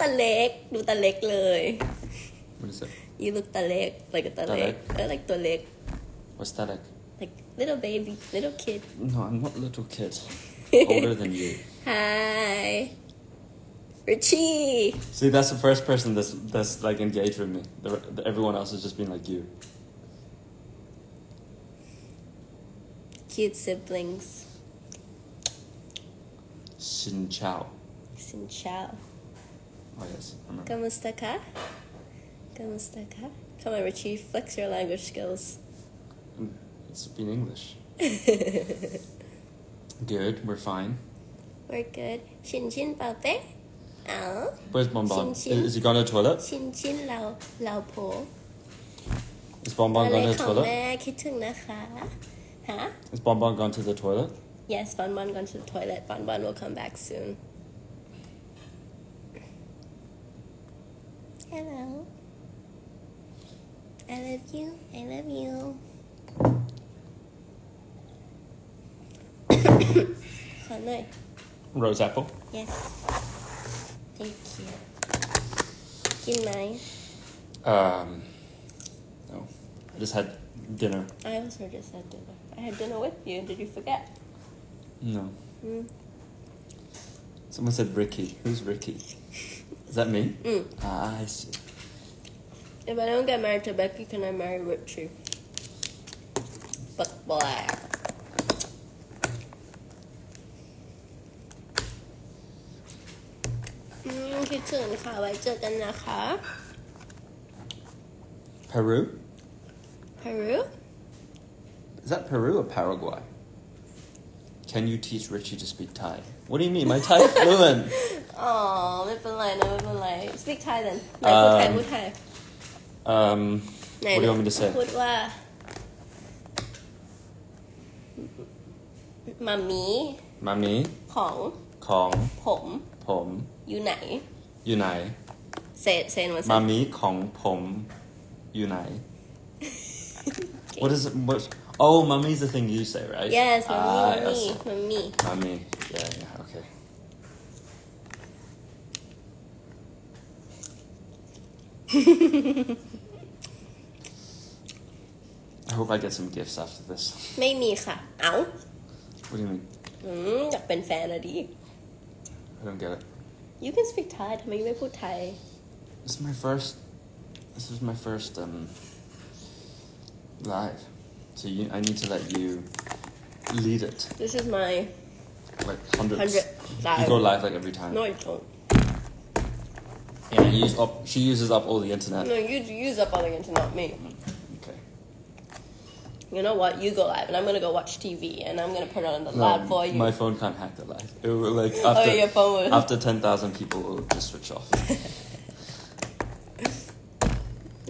ตาเล็ก ดูตาเล็กเลย What is it? you look ตาเล็ก like a ตาเล็ก ตาเล็ก เออ like ตัวเล็ก What's that like? like little baby little kid No, I'm not a little kid. Older than you. hi Richie See, that's the first person that's that's like engaged with me. The, the, everyone else has just been like you. cute siblings Xin Chao. Xin chào Oh yes, I remember. ¿Cómo está acá? ¿Cómo está acá? Come on, Richie, flex your language skills. It's been English. Good, we're fine. We're good. Chin chin 宝贝 Oh Where's Bonbon? Xin, xin. Is he gone to the toilet? ชินชินเราเราโผ Is Bonbon อะไร gone to the ของ toilet? แม่คิดถึงนะคะฮะ Is Bonbon gone to the toilet? Yes Bon Bon gone to the toilet Bon Bon will come back soon Hello. I love you. I love you. Hello. Rose apple? Yes. Thank you. Do you mind? Um, no. I just had dinner. I also just had dinner. I had dinner with you. Did you forget? No. Mm. Someone said Ricky. Who's Ricky? Is that me? Mm. Ah, I see. If I don't get married to Becky, can I marry Richie? But black. Mm, คิดถึงค่ะไว้เจอกันนะคะ Peru? Peru Is that Peru or Paraguay? Can you teach Richie to speak Thai? What do you mean? My Thai is fluent. อ๋อไม่เป็นไรนะไม่เป็นไร speak Thai then ไหนพูดไทย Um, พูดไทย Um, ไหน what do you want me to say? พูดว่ามามี Mami, ของ Kong, ผม Pom, อยู่ไหน Yunai. เซนเซนวัน Mami, Kong, Pom, Yunai. What is it? What? Oh, mummy's the thing you say, right? yes Ah, มามี yes. มามี Mummy. Yeah, yeah, okay. I hope I get some gifts after this. ไม่มีค่ะ เอ้า What do you mean? อืมอยากเป็นแฟนอะดิ I don't get it. you can speak Thai ทำไมไม่พูดไทย This is my first. This is my first um live, so you, I need to let you lead it. this is my Like hundreds. hundred You go live live like every time. no you don't And I use up. She uses up all the internet. no you use up all the internet not me Okay. you know what you go live and I'm gonna go watch TV and I'm gonna put it on the No, live for you my phone can't hack the live. It will like oh after your phone will after ten thousand people, it will just switch off.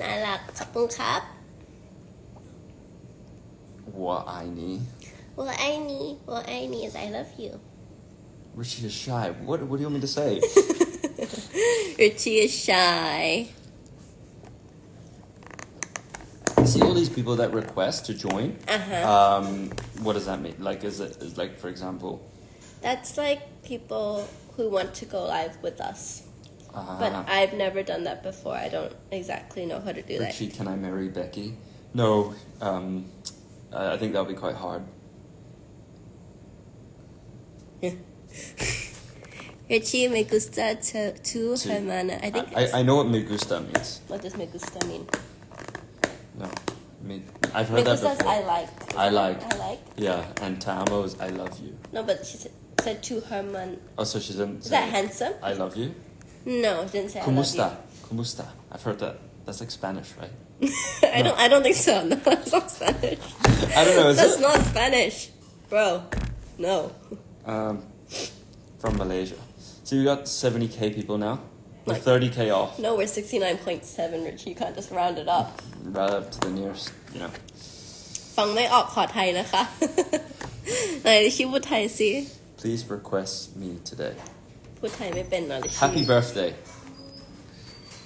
น่ารักขอบคุณครับ what I need. well I need well I need is I love you Richie is shy. What What do you want me to say? Richie is shy see all these people that request to join. uh-huh Um, what does that mean? Like, is it is like for example? that's like people who want to go live with us Uh, but I've never done that before I don't exactly know how to do that Richie, can I marry Becky? No. Um, I I think that'll be quite hard. Yeah. Richie me gusta tu, tu Sí. hermana. I think I, I, know what me gusta means. what does me gusta mean? No, me. I've Me heard that gusta is before. I like. I like. I like. Yeah, and te amo is I love you. No, but she said, said to Herman. Oh, so she didn't Is say that handsome? I love you. No, she didn't say ¿Cómo I está? ¿Cómo está? I've heard that. That's like Spanish, right? love you. I don't. I don't think so. No, that's not Spanish. I don't know. Is That's it? not Spanish, bro. No. Um, from Malaysia. So you got 70k people now. We're Like- 30k off. No, we're sixty nine point seven, Rich. You can't just round it up. Right up to the nearest, you know. ฟังไม่ออกขอไทยนะคะ ไหนลิชิพูดไทยสิ Please request me today. พูดไทยไม่เป็นนะลิชิ Happy birthday.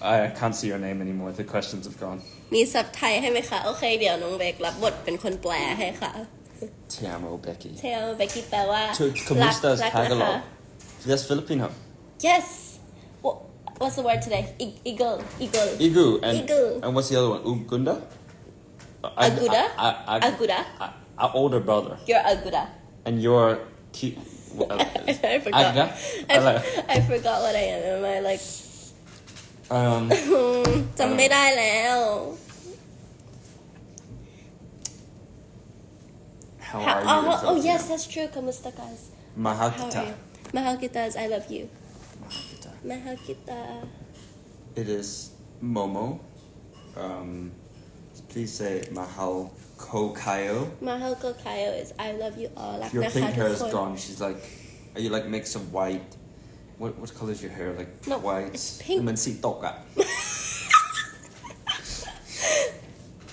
I can't see your name anymore. The questions have gone. มีซับไทยให้ไหมคะ โอเค เดี๋ยวน้องเบกรับบทเป็นคนแปลให้ค่ะ Te amo, Becky. เทลเบกกี้แปลว่า To- ¿Cómo รัก estás, รักนะคะ Tagalog? Yes, Filipino. yes well what's the word today? E- eagle, eagle. Igu and Igu. and what's the other one? Ugunda. I- Aguda? I, I, I, Aguda. I, I, older brother, You're aguda. and you're. Ki- what, I forgot. Aga? I, Ala. I forgot what I am. Am I like อืม จำไม่ได้แล้ว How How- are you? oh, in oh yes, Filipino? that's true. Kamusta guys? How are Mahakita. you? Mahal kitas, I love you. Mahakita. Mahal kita. It is Momo. Um, please say Mahal Kokayo. Mahal ko kayo is I love you all. รัก Your นะคะ pink ทุ hair ก is คน gone. She's like, are you like mix of white? What what color is your hair? Like No, white. it's pink. มันสีตกอะ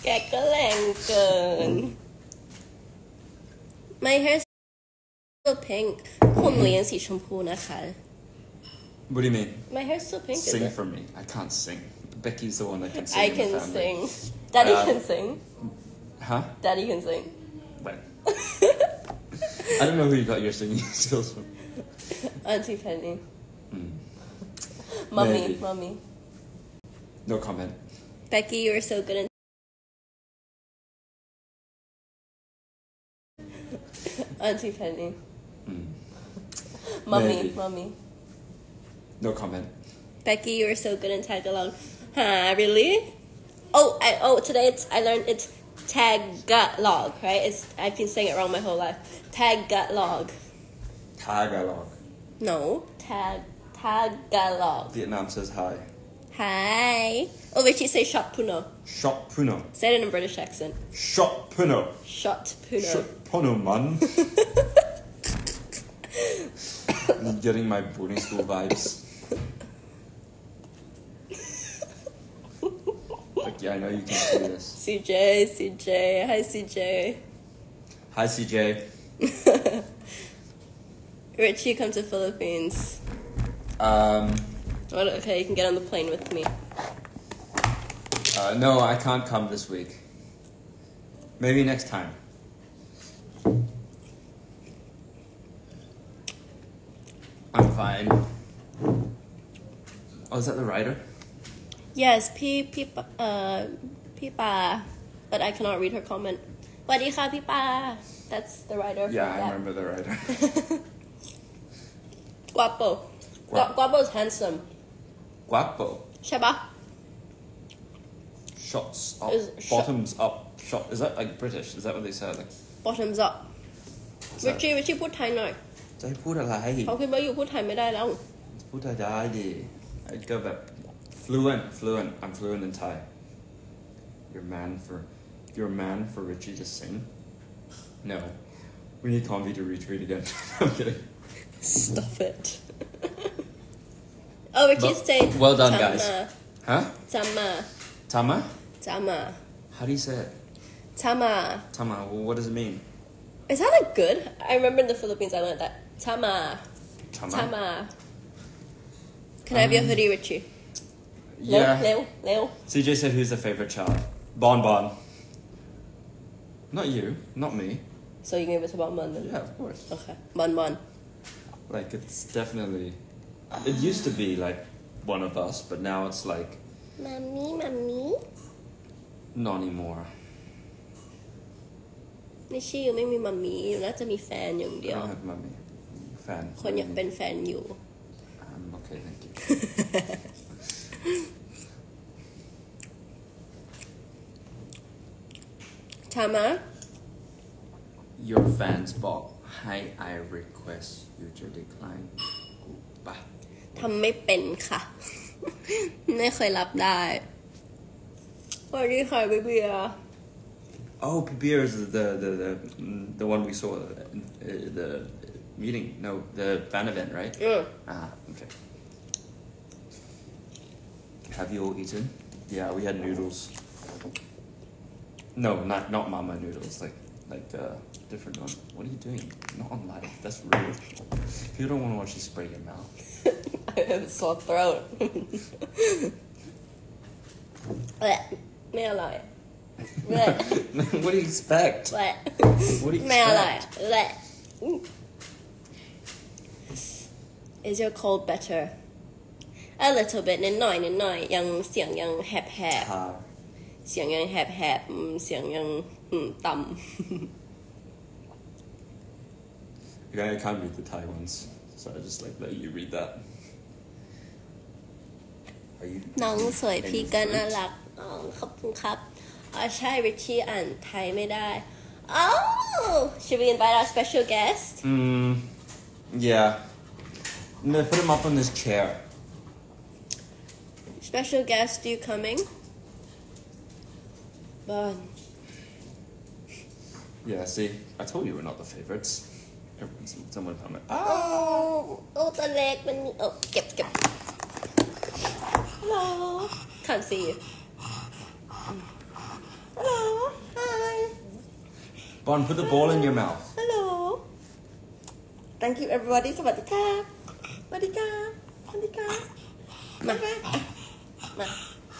แกก็แรงเกิน My hair is so pink ผมหนูยังสีชมพูนะคะ What do you mean? My hair is so pink is Sing it? for me. I can't sing. Becky's the one that can sing. I in the can family. sing. Daddy Uh, can sing. Huh? Daddy can sing. What? I don't know who you got your singing skills from. Auntie Penny. Mm. Mummy, Maybe. mummy. No comment. Becky, you were so good in Auntie Penny. Mm. Mummy, Maybe. mummy. No comment. Becky, you were so good in Tagalog. Huh, really? Oh, I, oh, today it's I learned it's Tagalog, right? It's I've been saying it wrong my whole life. Tagalog. Tagalog. No, tag Tagalog. Vietnam says hi. Hi. Oh, Richie say shot puno. Shot puno. Say it in a British accent. Shot puno. Shot puno. Shot puno, man. I'm getting my boarding school vibes. yeah, I know you can see this. CJ, CJ, hi CJ. Hi, CJ. Richie, come to Philippines. Um, Oh, okay, you can get on the plane with me. uh, no, I can't come this week. Maybe next time. I'm fine. Oh, is that the writer? Yes, P P uh P Pa, but I cannot read her comment. สวัสดีค่ะพี่ปา That's the writer. for Yeah, I that. remember the writer. Guapo. Gu- Guapo is handsome. Guapo. ใช่ปะ Shots up. Is- shot- Bottoms up. Shot. Is that like British? Is that what they say? Like, Bottoms up. is that- Richie Richie พูดไทยหน่อย จะให้พูดอะไร เขาคิดว่าอยู่พูดไทยไม่ได้แล้ว พูดไทยได้ดิ I'd goแบบ fluent fluent I'm fluent in Thai you're man for you're a man for Richie to sing no we need Convi to retweet again I'm kidding Stop it. oh, Richie Well- say well done, Tama. guys. huh Tama. Tama Tama. how do you say it Tama. Tama well, what does it mean Is that like good? I remember in the Philippines I learned that. Tama. Tama Tama. Can I have your Um, hoodie, Richie? yeah Leo, Leo. CJ said who's the favorite child Bon Bon not you not me So you gave it to Bon Bon then? yeah of course Okay. Bon Bon. Like it's definitely. It used to be like one of us, but now it's like Mommy, mommy. not anymore. นิชี่อยู่ไม่มีมัมมี่อยู่น่าจะมีแฟนอย่าง I เดียว don't have mummy. Fan. คนอยากเป็นแฟนอยู่ Um, okay, thank you. Tama? Your fans บอกให้ I request you to decline กูปะทำไม่เป็นค่ะ ไม่เคยรับได้สวัสดีค่ะพี่เบียร์ Oh, Pibir is the the the mm, the one we saw uh, the meeting. No, the fan event, right? อืม Ah, okay. Have you all eaten? Yeah, we had noodles. No, not not mama noodles. Like like uh, different one. What are you doing? Not on live. That's rude. People don't want to watch you spray your mouth. I have a sore throat. May I lie? what do you expect? What? What do you May expect? I lie? What? Is your cold better? A little bit นิดหน่อยนิดหน่อย ยังเสียงยังแหบแหบ Tar. เสียงยังแหบแหบอืมเสียงยังอืมต่ Okay, I can't read the Thai ones, so I just like let you read that. Are you? ำน้องสวยพี่ก็ fruit? น่ารักอ๋อขอบคุณครับอ๋อใช่ริชชี่อ่านไทยไม่ได้ Oh should we invite our special guest Mm, yeah. No, put him up on this chair. special guest you coming? Bun. Yeah, see, I told you we're not the favorites. Everyone's someone coming. Ah! Oh, oh, the leg. When, oh, skip, skip. Hello. Can't see you. Hello. Hi. Bon, put the Hello. ball in your mouth. Hello. Thank you, everybody. สวัสดีค่ะสวัสดีค่ะสวัสดีค่ะมา มา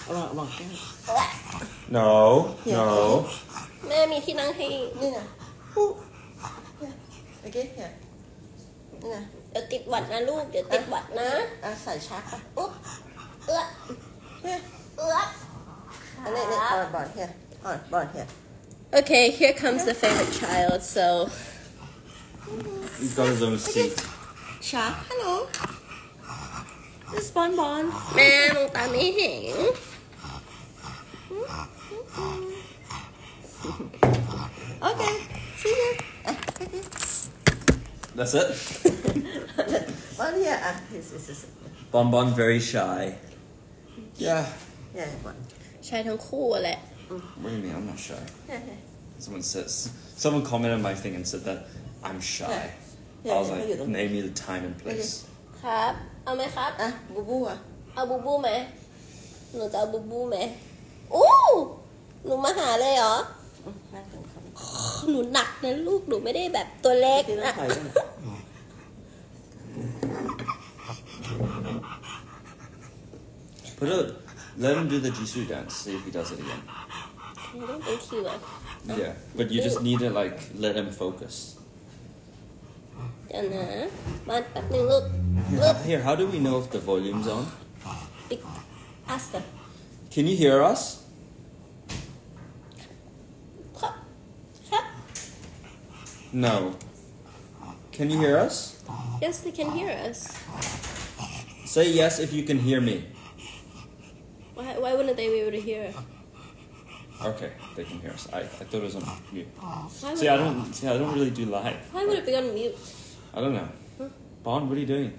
ระวังระวังแก้ว No, no. แม่มีที่นั่งให้ นี่ไงปุ๊บเนี่ยโอเคเนี่ยนี่ไง เดี๋ยวติดหวัดนะลูก เดี๋ยวติดหวัดนะ อ่ะใส่ชาร์จไป อุ๊บเอื้อ เนี่ย เอื้อ อันนี้นี่บอลบอลเฮียบอลบอลเฮีย Okay here comes the favorite child so He's got his own seat. ชา ร์จฮัลโหล this บอลบอล แม่มองตาไม่เห็น โอเค see you อ่ะ That's it. บอลเฮียอ่ะ this is this Bon Bon very shy. Yeah. เนี่ยบอล ใช่ทั้งคู่อะแหละ What do you mean? I'm not shy. เนี่ยเนี่ย Someone says. Someone commented on my thing and said that I'm shy. Yeah, I was yeah, like, you don't- name me the time and place. ครับ เอาไหมครับ อะ บูบูอะ เอาบูบูไหม หนูจะเอาบูบูไหมอู้หนูมาหาเลยเหรออืมนั่งตรงครับหนูหนักนะลูก หนูไม่ได้แบบตัวเล็กที่นั่นะงถอยกัน Put a. Let him do the Jisoo dance. See if he does it again. ไม่ต้องเป็นคิวอะ Yeah, but you just need to like let him focus. เดี๋ยวนะมาแป๊บนึงลูกลูก Here, how do we know if the volume's on? ปิกอัสเตอ Can you hear us? ครับครับ No. Can you hear us? yes they can hear us Say yes if you can hear me. why why wouldn't they be able to hear Okay, they can hear us. I, I thought it was on mute. why See, would, I don't. See, I don't really do live. why would it be on mute I don't know. Bond, what are you doing?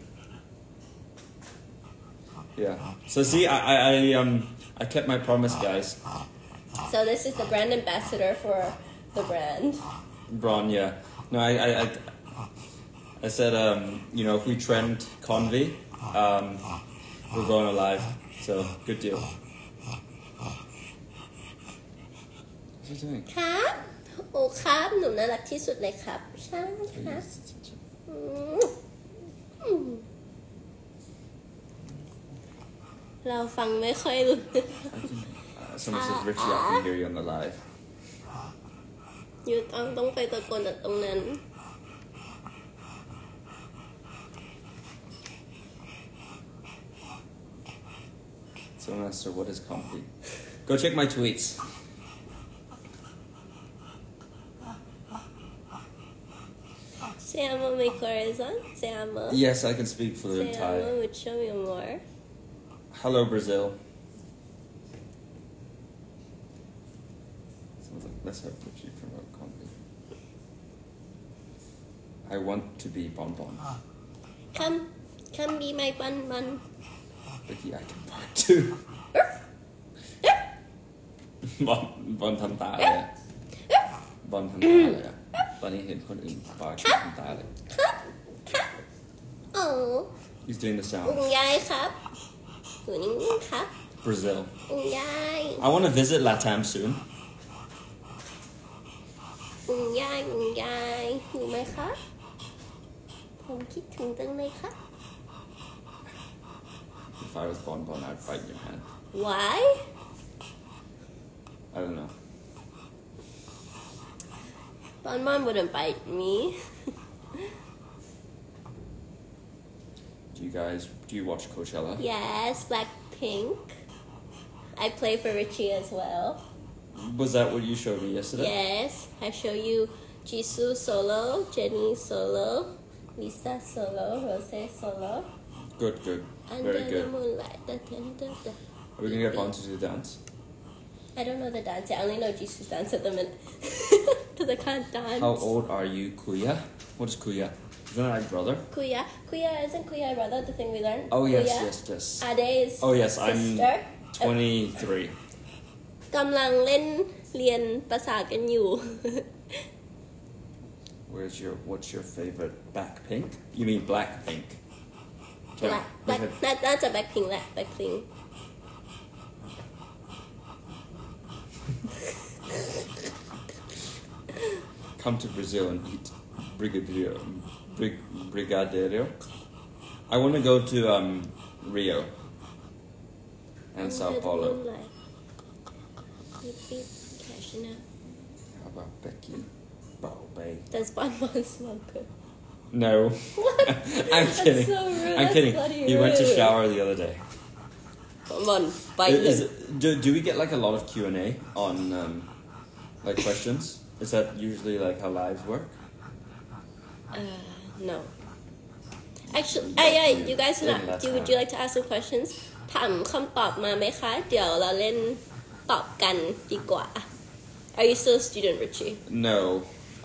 Yeah. So see, I, I, I um, I kept my promise, guys. so this is the brand ambassador for the brand Braun, yeah. No, I, I, I, I said, um, you know, if we trend Convy, um, we're going alive. So good deal. What's he doing? ครับโอ้ครับหนูน่ารักที่สุดเลยครับใช่ครับอืมอืม เราฟังไม่ค่อยรู้ Uh, someone says, Richie, I can hear you on the live. อยู่ต้องต้องไปตะโกนจากตรงนั้น Someone asked her, what is Convy? Go check my tweets. Siamo my corazón, siamo. Yes, I can speak for the entire. Thai. would show me more. Hello, Brazil. Sounds like, let's hope that you promote comedy. I want to be bonbon. Ah. Come, come be my bonbon. Vicky, I can bark too. bon, bon tantale. Bon tantale. ตาเลยอะบอลทำตาเลยอะตอนนี้เห็นคนอื่นปากทำตาเลย ครับครับโอ้ He's doing the อุ่น sound. ยายครับอยู่นิ่งๆครับ Brazil. อุ่นยาย I want to visit Latam soon. อุ่นยายอุ่นยายอยู่ไหมครับผมคิดถึงจังเลยครับ If I was Bon Bon, I'd bite your hand. why I don't know. Bon mom wouldn't bite me Do you guys do you watch Coachella? Yes, Blackpink. I play for Richie as well. Was that what you showed me yesterday? Yes, I show you Jisoo solo, Jennie solo, Lisa solo, Rose solo. Good, good. Under Very the good. moonlight. Da, da, da, da. Are we gonna get Bond to do the dance? I don't know the dance. I only know Jisoo dance at the minute because I can't dance. How old are you, Kuya? What is Kuya? Isn't that my brother? Kuya, Kuya isn't Kuya brother the thing we learned? Oh yes, Kuya. yes, yes. Ade is. Oh yes, sister. I'm twenty three. กำลังเล่นเรียนภาษากันอยู่ Where's your What's your favorite Blackpink? You mean black pink? Black, black, pink. Blackpink black pink. Come to Brazil and eat brigadeiro. Brig, brigadeiro. I want to go to um, Rio and Sao Paulo. Beep, beep, cashing out. How about Becky? Does bonbon smell good? No. What? I'm That's kidding. so rude. I'm kidding. He went to shower the other day. Bonbon, bite Is them. it, do, do we get like a lot of Q and A on um, like questions? Is that usually like how lives work? Uh, no. Actually, I, I, you guys, Yeah, not, that's do, would fine. you like to ask some questions? ถามคำตอบมาไหมคะ เดี๋ยวเราเล่นตอบกันดีกว่า Are you still a student, Richie? No.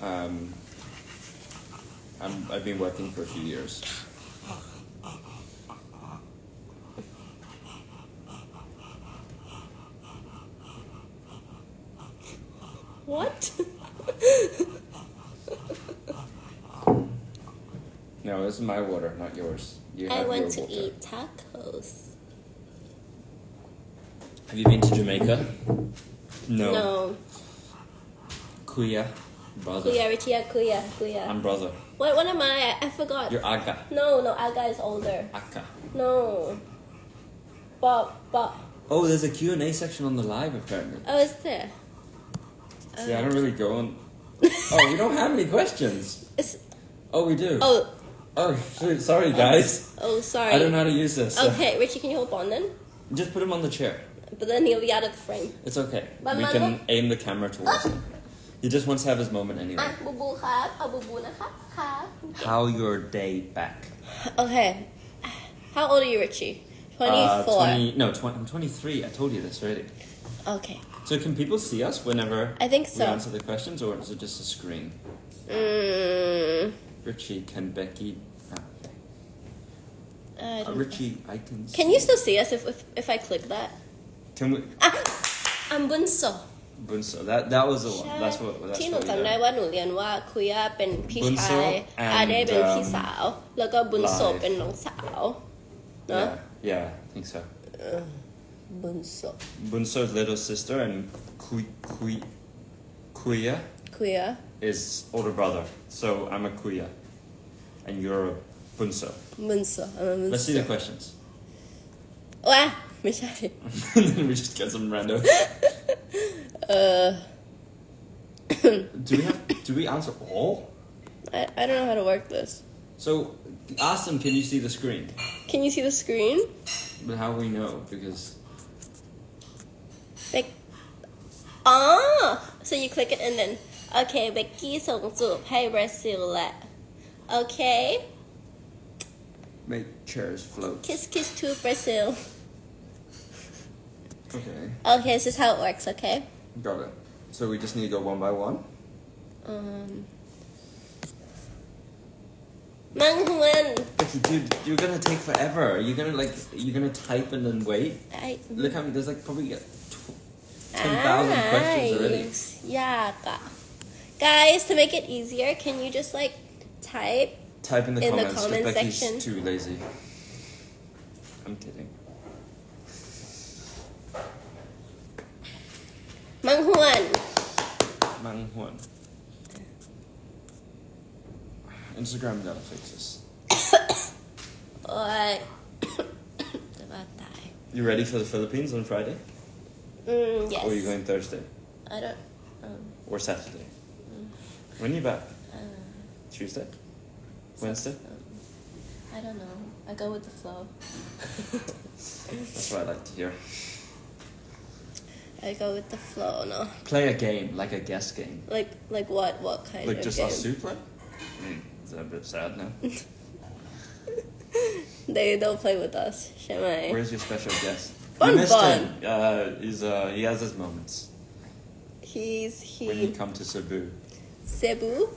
Um, I'm, I've been working for a few years. What? No, this is my water, not yours. You have I want to water. eat tacos. Have you been to Jamaica? No. No. Kuya, brother. Kuya, Richie, Kuya, Kuya. I'm brother. What, what am I? I forgot. You're Aga. No, no, Aga is older. Aka. No. Bob, Bob. Oh, there's a Q&A section on the live apparently. Oh, is there? See, I don't really go on. Oh, we don't have any questions. It's, Oh, we do. oh, Oh, shoot, sorry guys. oh, sorry. I don't know how to use this. so- Okay, Richie, can you hold on then? Just put him on the chair. But then he'll be out of the frame. It's okay. But we my can mom- aim the camera towards him. He just wants to have his moment anyway. อ่ะบูบูครับเอาบูบูนะครับครับ How your day back? Okay. How old are you, Richie? 24. Uh, 20, no, 20, I'm 23. I told you this already. Okay. So can people see us whenever I think we so. answer the questions, or is it just a screen? Mm, Richie, can Becky? Ah, okay. I Uh, don't Richie, I can. Can see- you still see us if, if, if I click that? Can we? Ah! I'm Bunso. Bunso. That that was the one. That's what. That's ที่หนู what we จำได้ did. ว่าหนูเรียนว่าคุยะเป็นพี่ บุญโซ ชาย and, อาเดเป็นพี่ um, สาว แล้วก็บุญโซ Live เป็นน้องสาว เนาะ Yeah, yeah, I think so. บุญโซ Bunso's little sister and Kui Kui Kuya คุยะ is older brother. So I'm a Kuya, and you're a Bunso. บุญโซเออบุญ Let's โซ see the questions. ว้าไม่ใช่ and then we just get some random. เออ Do we have? Do we answer all? I, I don't know how to work this So ask them. Can you see the screen? Can you see the screen But how we know? Because like อ๋อ so you click it and then โอเคเบกกี้ส่งจูบให้บราซิลแหละ โอเค make chairs float. kiss kiss to Brazil Okay, okay this is how it works okay got it. So we just need to go one by one. um มังฮวน Becky, dude, you're gonna take forever. You're gonna like, you're gonna type and then wait. I Look how many, there's like probably 10,000 nice. Ah, questions already. Yeah. Guys, to make it easier, can you just like type? Type in the in comments. The comment Becky's section. too lazy. I'm kidding. Mang Huan. Mang Huan. Instagram gotta fix this. Alright. you ready for the Philippines on Friday? อืม yes Or are you going Thursday? I don't um, Or Saturday? When are you back? uh, Tuesday? Wednesday? I I don't know. I go with the flow. That's what I like to hear. I go with the flow, no. Play a game, like a guess game. Like like what? What kind Like of just game? us two play? I mean, is that a bit sad now? They don't play with us, shall I? Where's your special guest? Bun you missed him. Uh, he's, uh, he has his moments He's he. when you come to Cebu. Cebu.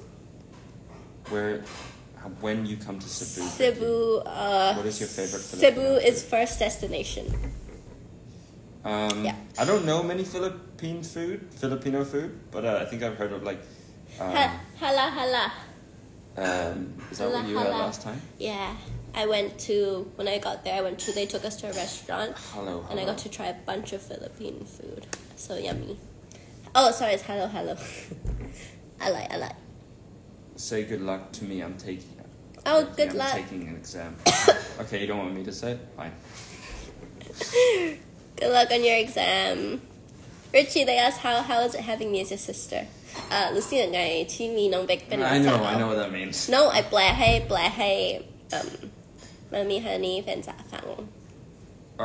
Where, when you come to Cebu. Cebu. Uh, What is your favorite Cebu Filipino is food? first destination. Um, Yeah. I don't know many Philippine food, Filipino food, but uh, I think I've heard of like. Um, Ha- hala hala. um, is that what Hala you had last time? Yeah, I went to when I got there. I went to they took us to a restaurant, Hello. and I hello. got to try a bunch of Philippine food. So yummy. Oh, sorry, it's hello hello. I like I like. Say good luck to me. I'm taking. Oh, I think good I'm luck. taking an exam. okay, you don't want me to say it? Fine. Good luck on your exam. Richie, they asked how how is it having me as your sister? อ่ารู้สึกยังไงที่มีน้องเบคเป็นน้อง I สาว know, I know what that means. No I แปลให้แปลให้เ อิ่มมามีฮันนี่เป็นสาฟัง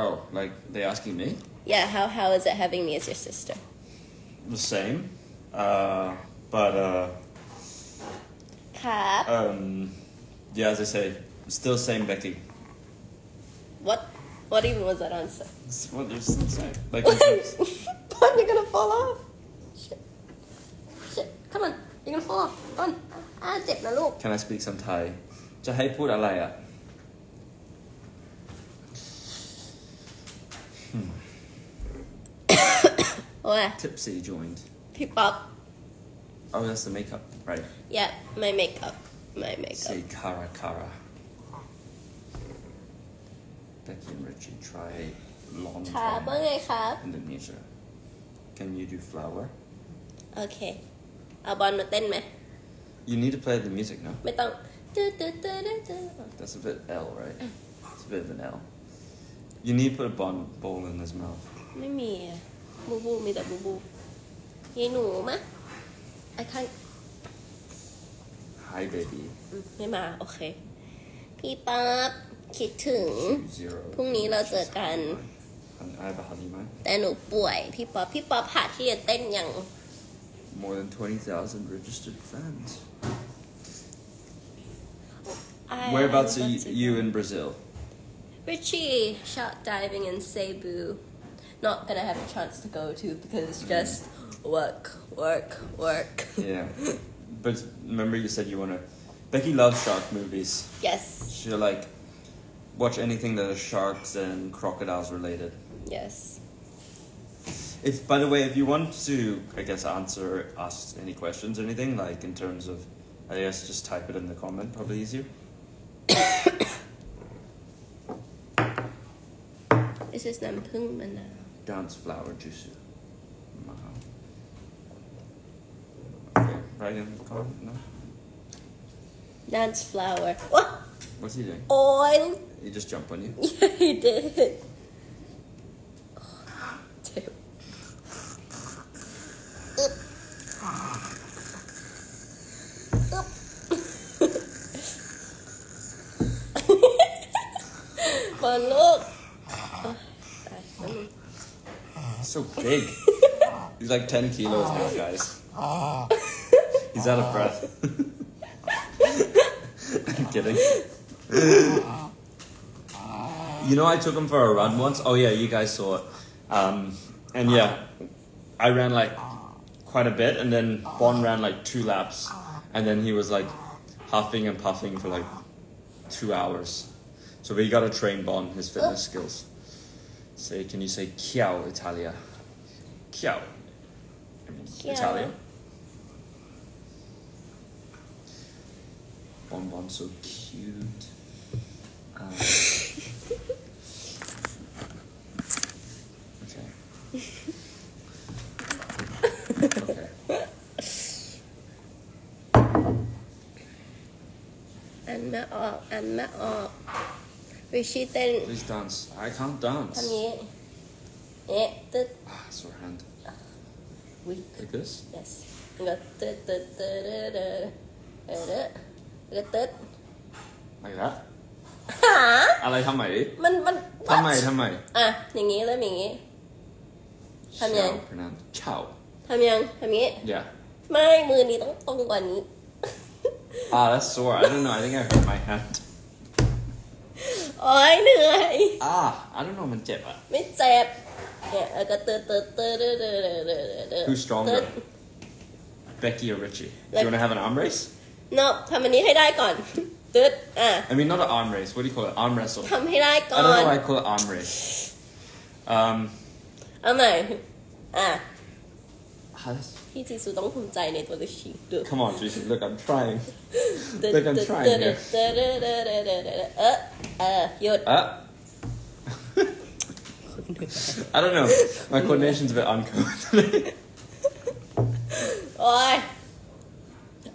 Oh, like they asking me? Yeah how how is it having me as your sister The same. Uh, but uh, ครับ um, yeah, as I say, still same Becky. What what even was that answer It's what they're still saying. Like, Bun, you're gonna fall off Shit Shit come on you're gonna fall off Bun อ่าเจ็บนะลูก can I speak some Thai? จะให้พูดอะไรอ่ะ ว่า Tipsy joined. พี่ป๊อป Oh, that's the makeup, right? Yeah my makeup my makeup Say Kara Kara. Becky and Richie try long ครับว่า time ไงครับ Indonesia. Can you do flower? โอเค เอาบอลมาเต้นไหม You need to play the music, no? ไม่ต้องตึ๊ดตึ๊ดตึ๊ดตึ๊ดตึ๊ด That's a bit L, right? It's a bit of an L. You need to put a bon- bowl in his mouth. ไม่มีอะบูบูมีแต่บูบูยายหนูมะไอ้ข้าง Hi, baby. อืมไม่มา โอเค พี่ป๊อปคิดถึง Two zero. พรุ่งนี้เราเจอกัน I have a honey man. แต่หนูป่วย พี่ป๊อปพี่ป๊อปหาที่จะเต้นยัง More than 20,000 registered fans. I- Whereabouts are I you, was about to- you in Brazil? Richie shot diving in Cebu. not gonna have a chance to go to because it's just work, work, work. yeah. But remember you said you wanna Becky loves shark movies. Yes. She'll like watch anything that is sharks and crocodiles related. Yes. If by the way, if you want to I guess answer ask any questions or anything, like in terms of I guess just type it in the comment, probably easier. this is them Pluma now. Dance flower juice. Wow. Okay, right in the comment, no? Dance flower. What? What's he doing? Oil. He just jumped on you? Yeah, he did. Big. He's like 10 kilos now, guys. He's out of breath. I'm kidding. You know, I took him for a run once. Oh, yeah, you guys saw it. Um, and yeah, I ran like quite a bit, and then Bon ran like two laps, and then he was like huffing and puffing for like two hours. So we gotta train Bon, his fitness skills. Say, can you say Ciao Italia? Ciao. I mean, Ciao. Italia. Bon Bon, so cute. Um, okay. okay. อันไม่ออก อันไม่ออกริชิเต้น Please dance. I can't ทำ dance. นี้ เอ๊ะตึ๊ด Ah, sore hand. วิ Like this? yes แล้วก็ตึ๊ดตึ๊ดตึ๊ดตึ๊ดตึ๊ดตึ๊ดแล้วก็ตึ๊ด Like that? าอะไรทำไมมันมัน ทำไม what? ทำไมอะ อย่างงี้เริ่มอย่างงี้ ทำยัง Chow, pronounce chow ทำยังทำอย่างงี้ yeah ไม่มือนี้ต้องตรงกว่านี้ ah that's sore I don't know I think I hurt my hand โอ้ยเหนื่อย ah I don't know มันเจ็บอะไม่เจ็บ เนี่ยแล้วก็เติร์ดเติร์ดเติร์ดเติร์ดเติร์ดเติร์ดเติร์ด Who's stronger? เติร์ด Becky or Richie do Like- you want to have an arm race no ทำอันนี้ให้ได้ก่อนเติร์ดอ่ะ I mean not an arm race what do you call it arm wrestle ทำให้ได้ก่ I อ don't น know why I call it arm race um เอาใหม่อ่ะ ah, that's- พี่จีซูต้องภูมิใจในตัวลูกชีดู come on Jason look I'm trying เติร์ด Look, I'm เติร์ด trying เติร์ด here. เติร์ดเติร์ดเติร์ดเติร์ดเติร์ดเติร์ดเออเออหยุด uh I don't know. My coordination's a bit uncoordinated. Why?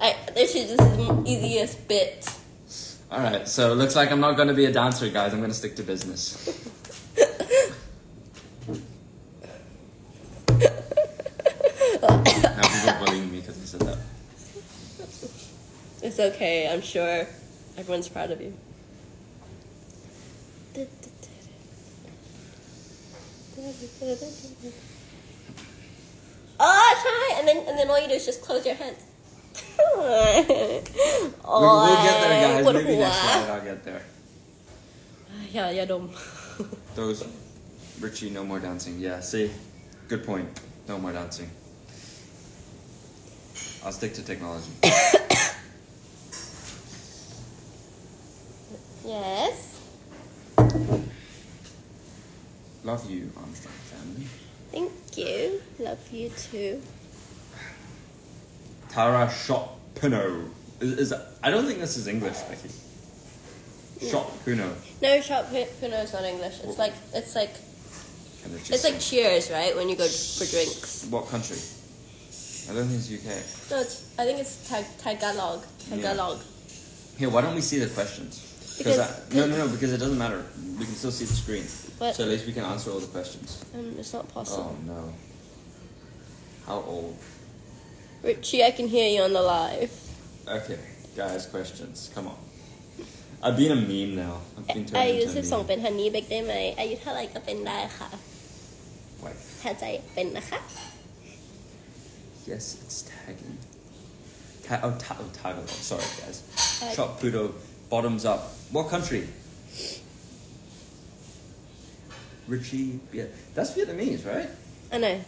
I this is this is the easiest bit. All right, so it looks like I'm not going to be a dancer, guys. I'm going to stick to business. now people bullying me because I said that. It's okay. I'm sure everyone's proud of you. Oh, try! And then, and then all you do is just close your hands. oh, we'll, we'll get there, oh, guys. Maybe next time I'll get there. Yeah, yeah, dom. Those, Richie, no more dancing. Yeah, see? Good point. No more dancing. I'll stick to technology. yes. Love you, Armstrong family. thank you love you too Tara Shot Puno. Is, is that, I don't think this is English, Becky. Shot Puno. no shop Puno is not English it's like it's like Can it just it's like cheers right when you go for drinks What country? I don't think it's UK. no it's I think it's Tag- Tagalog Tagalog Here, why don't we see the questions? Because- I, no, no, no, because it doesn't matter. We can still see the screen. But- so at least we can answer all the questions. um, it's not Oh possible no. How old? Richie I can hear you on the live Okay, guys, questions. Come on. I've been a meme now. I've been อา turned ยุ into สิ a บสอง meme. เป็นฮันนี่เบกได้ไหมอายุเท่าไหร่ก็เป็นได้ค่ะ Wife. ถ้าใจเป็นนะคะ Yes, it's tagging. Ta- oh, ta- oh, Tagalog. Sorry, guys. Tag- Shot Puto, bottoms up. What country? Richie Beat. That's Vietnamese, right? I know.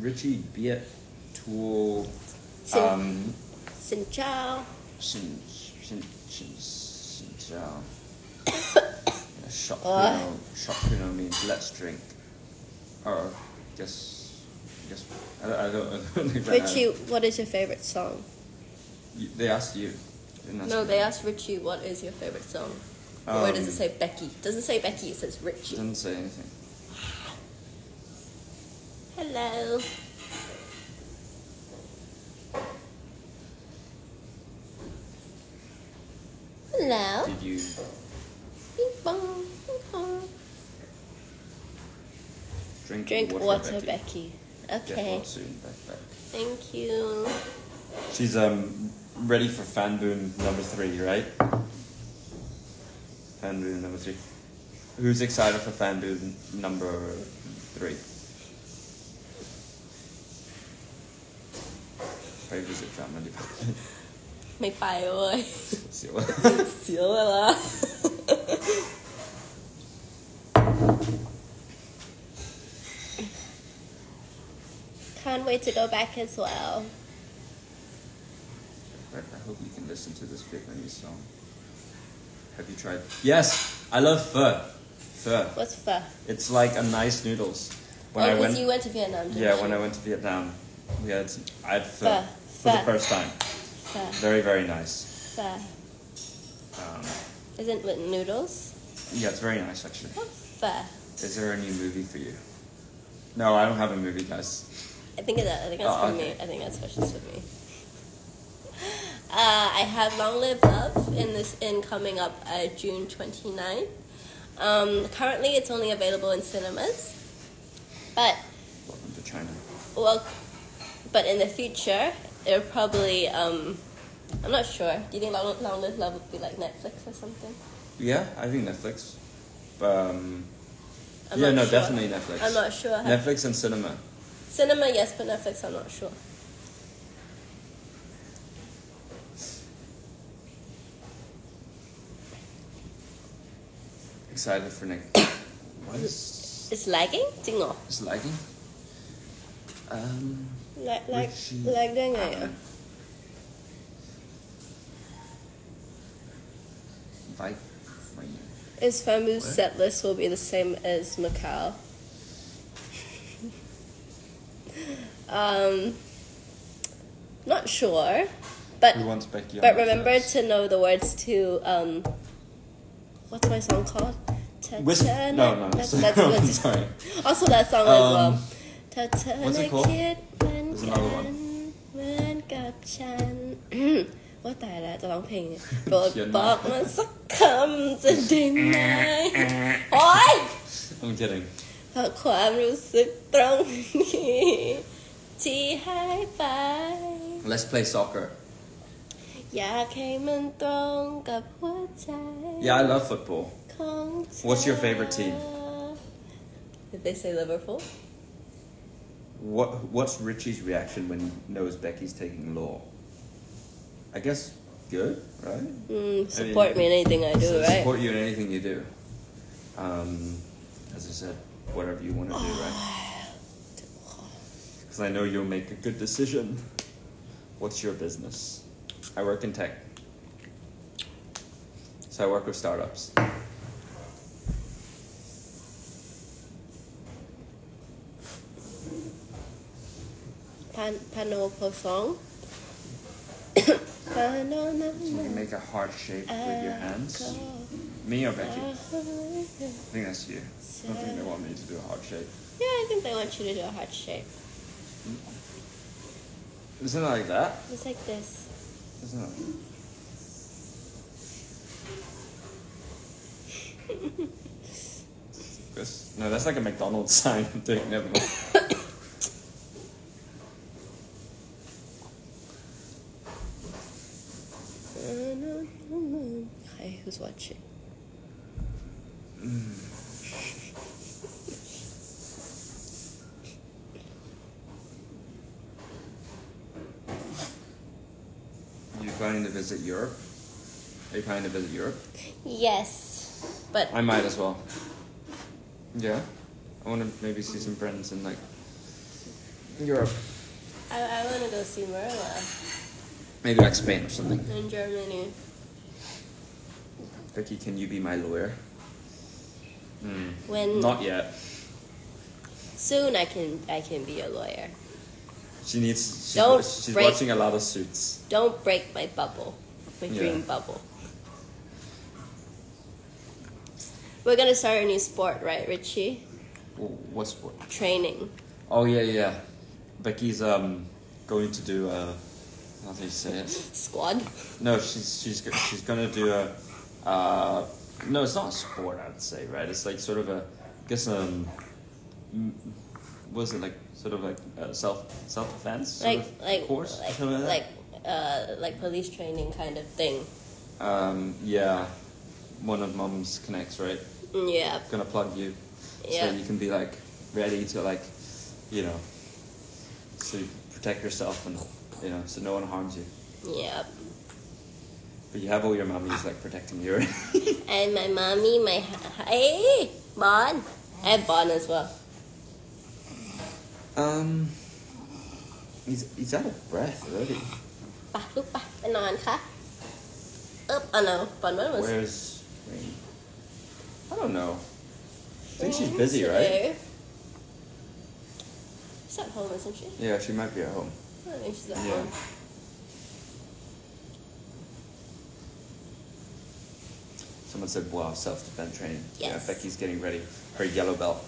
Richie Beat Tool. Um, xin chào. Xin, xin, xin, xin chào. Shop uh. shop means let's drink. Or just, just I, I don't. I don't Richie, what is your favorite song? You, they asked you. No, they asked Richie, what is your favorite song? Um, or does it say Becky? Doesn't say Becky, it says Richie. Doesn't say anything hello hello Did you? Bing bong, bing bong. Drink, drink water, water Becky. Becky okay well soon, back, back. thank you She's um ready for fan boom number three, right? Fan boom number three. Who's excited for fan boom number three? Pray visit drama department. ไม่ไปเว้ย See what? เสียเวลา Can't wait to go back as well. I I hope you can listen to this Vietnamese song. Have you tried? Yes, I love pho. Pho. What's pho? It's like a nice noodles. When oh, I because went, you went to Vietnam, didn't yeah, you? when I went to Vietnam, we had I had pho, Pho. for the first time. Very very nice. Pho. Um, Isn't it noodles? yeah, it's very nice actually. Pho. Is there a new movie for you? No, I don't have a movie, guys. I think it's, I think that's Oh, for okay. me. I think that's questions for me. Uh, I have Long Live Love in this in coming up uh, June 29. Um, currently, it's only available in cinemas, but Welcome to China. well, but in the future, it'll probably um, I'm not sure. Do you think Long, Long Live Love would be like Netflix or something? Yeah, I think Netflix. Um, yeah, no, sure. definitely Netflix. I'm not sure. Netflix and cinema. Cinema, yes, but Netflix, I'm not sure. Excited for Nick. what is? It's lagging. dong, It's lagging. Um. Like like like det ngay Is Famu's set list will be the same as Macau? um, not sure, but but remember first. to know the words to um, what's my song called? Whis- no, no, that's, that's, that's, sorry. Also, that song um, as well. Um, what's it called? คิดเหมือน There's กั another one. นเหมือนกับฉัน ว่าตายแล้วจะร้องเพลงเนี่ยโปรด เขียนมา บอกมาสักคำจะได้ไหมโอ๊ย I'm kidding. เพราะความรู้สึกตรงนี้ที่หายไป Let's play soccer. อยากให้มันตรงกับหัวใจ Yeah, I love football. ของเธอ What's your favorite team? Did they say Liverpool? What What's Richie's reaction when he knows Becky's taking law? I guess good, right? Mm, support me in anything I do, So right? Support you in anything you do. Um, as I said, whatever you want to do, right? Because I know you'll make a good decision. What's your business? I work in tech. So I work with startups. Pan Pano po song. So you can make a heart shape with your hands. Me or Becky? I think that's you. I don't think they want me to do a heart shape. Yeah, I think they want you to do a heart shape. Hmm. Isn't it like that? It's like this. Isn't it? This, no, that's like a McDonald's sign. I'm never mind. Hi, who's watching? You planning to visit Europe? Are you planning to visit Europe? Yes, but I might as well. Yeah, I want to maybe see some friends in like Europe, I, I want to go see Merla maybe like Spain or something. in Germany. Becky, can you be my lawyer? Hmm. When Not yet. soon, I can I can be a lawyer. She needs. She's, Don't she's break- watching a lot of suits. Don't break my bubble, my Yeah. dream bubble. We're gonna start a new sport, right, Richie? Wh- What sport? Training. Oh yeah, yeah. Becky's um going to do a. How do you say it? Squad. No, she's she's she's gonna do a. Uh, no, it's not a sport. I'd say right. It's like sort of a. I guess um. Was it like sort of like uh, self self defense like like course like something like uh like police training kind of thing. Um, yeah, one of mom's connects right. Yeah. Gonna plug you, Yeah. so you can be like ready to like, you know, so you protect yourself and you know so no one harms you. Yeah. But you have all your mummies like protecting you. And my mommy, my hey Bon. I have Bon as well. um, he's he's out of breath already. ไปลูกไปไปนอนค่ะเอ๊บอ๋อ no Bon Bon was Where's Rain? I don't know. I think she's busy, right? today. She's at home, isn't she? Yeah, she might be at home. I think she's at Yeah. home. Someone said, "Wow, self-defense training." Yeah, Becky's getting ready. Her yellow belt.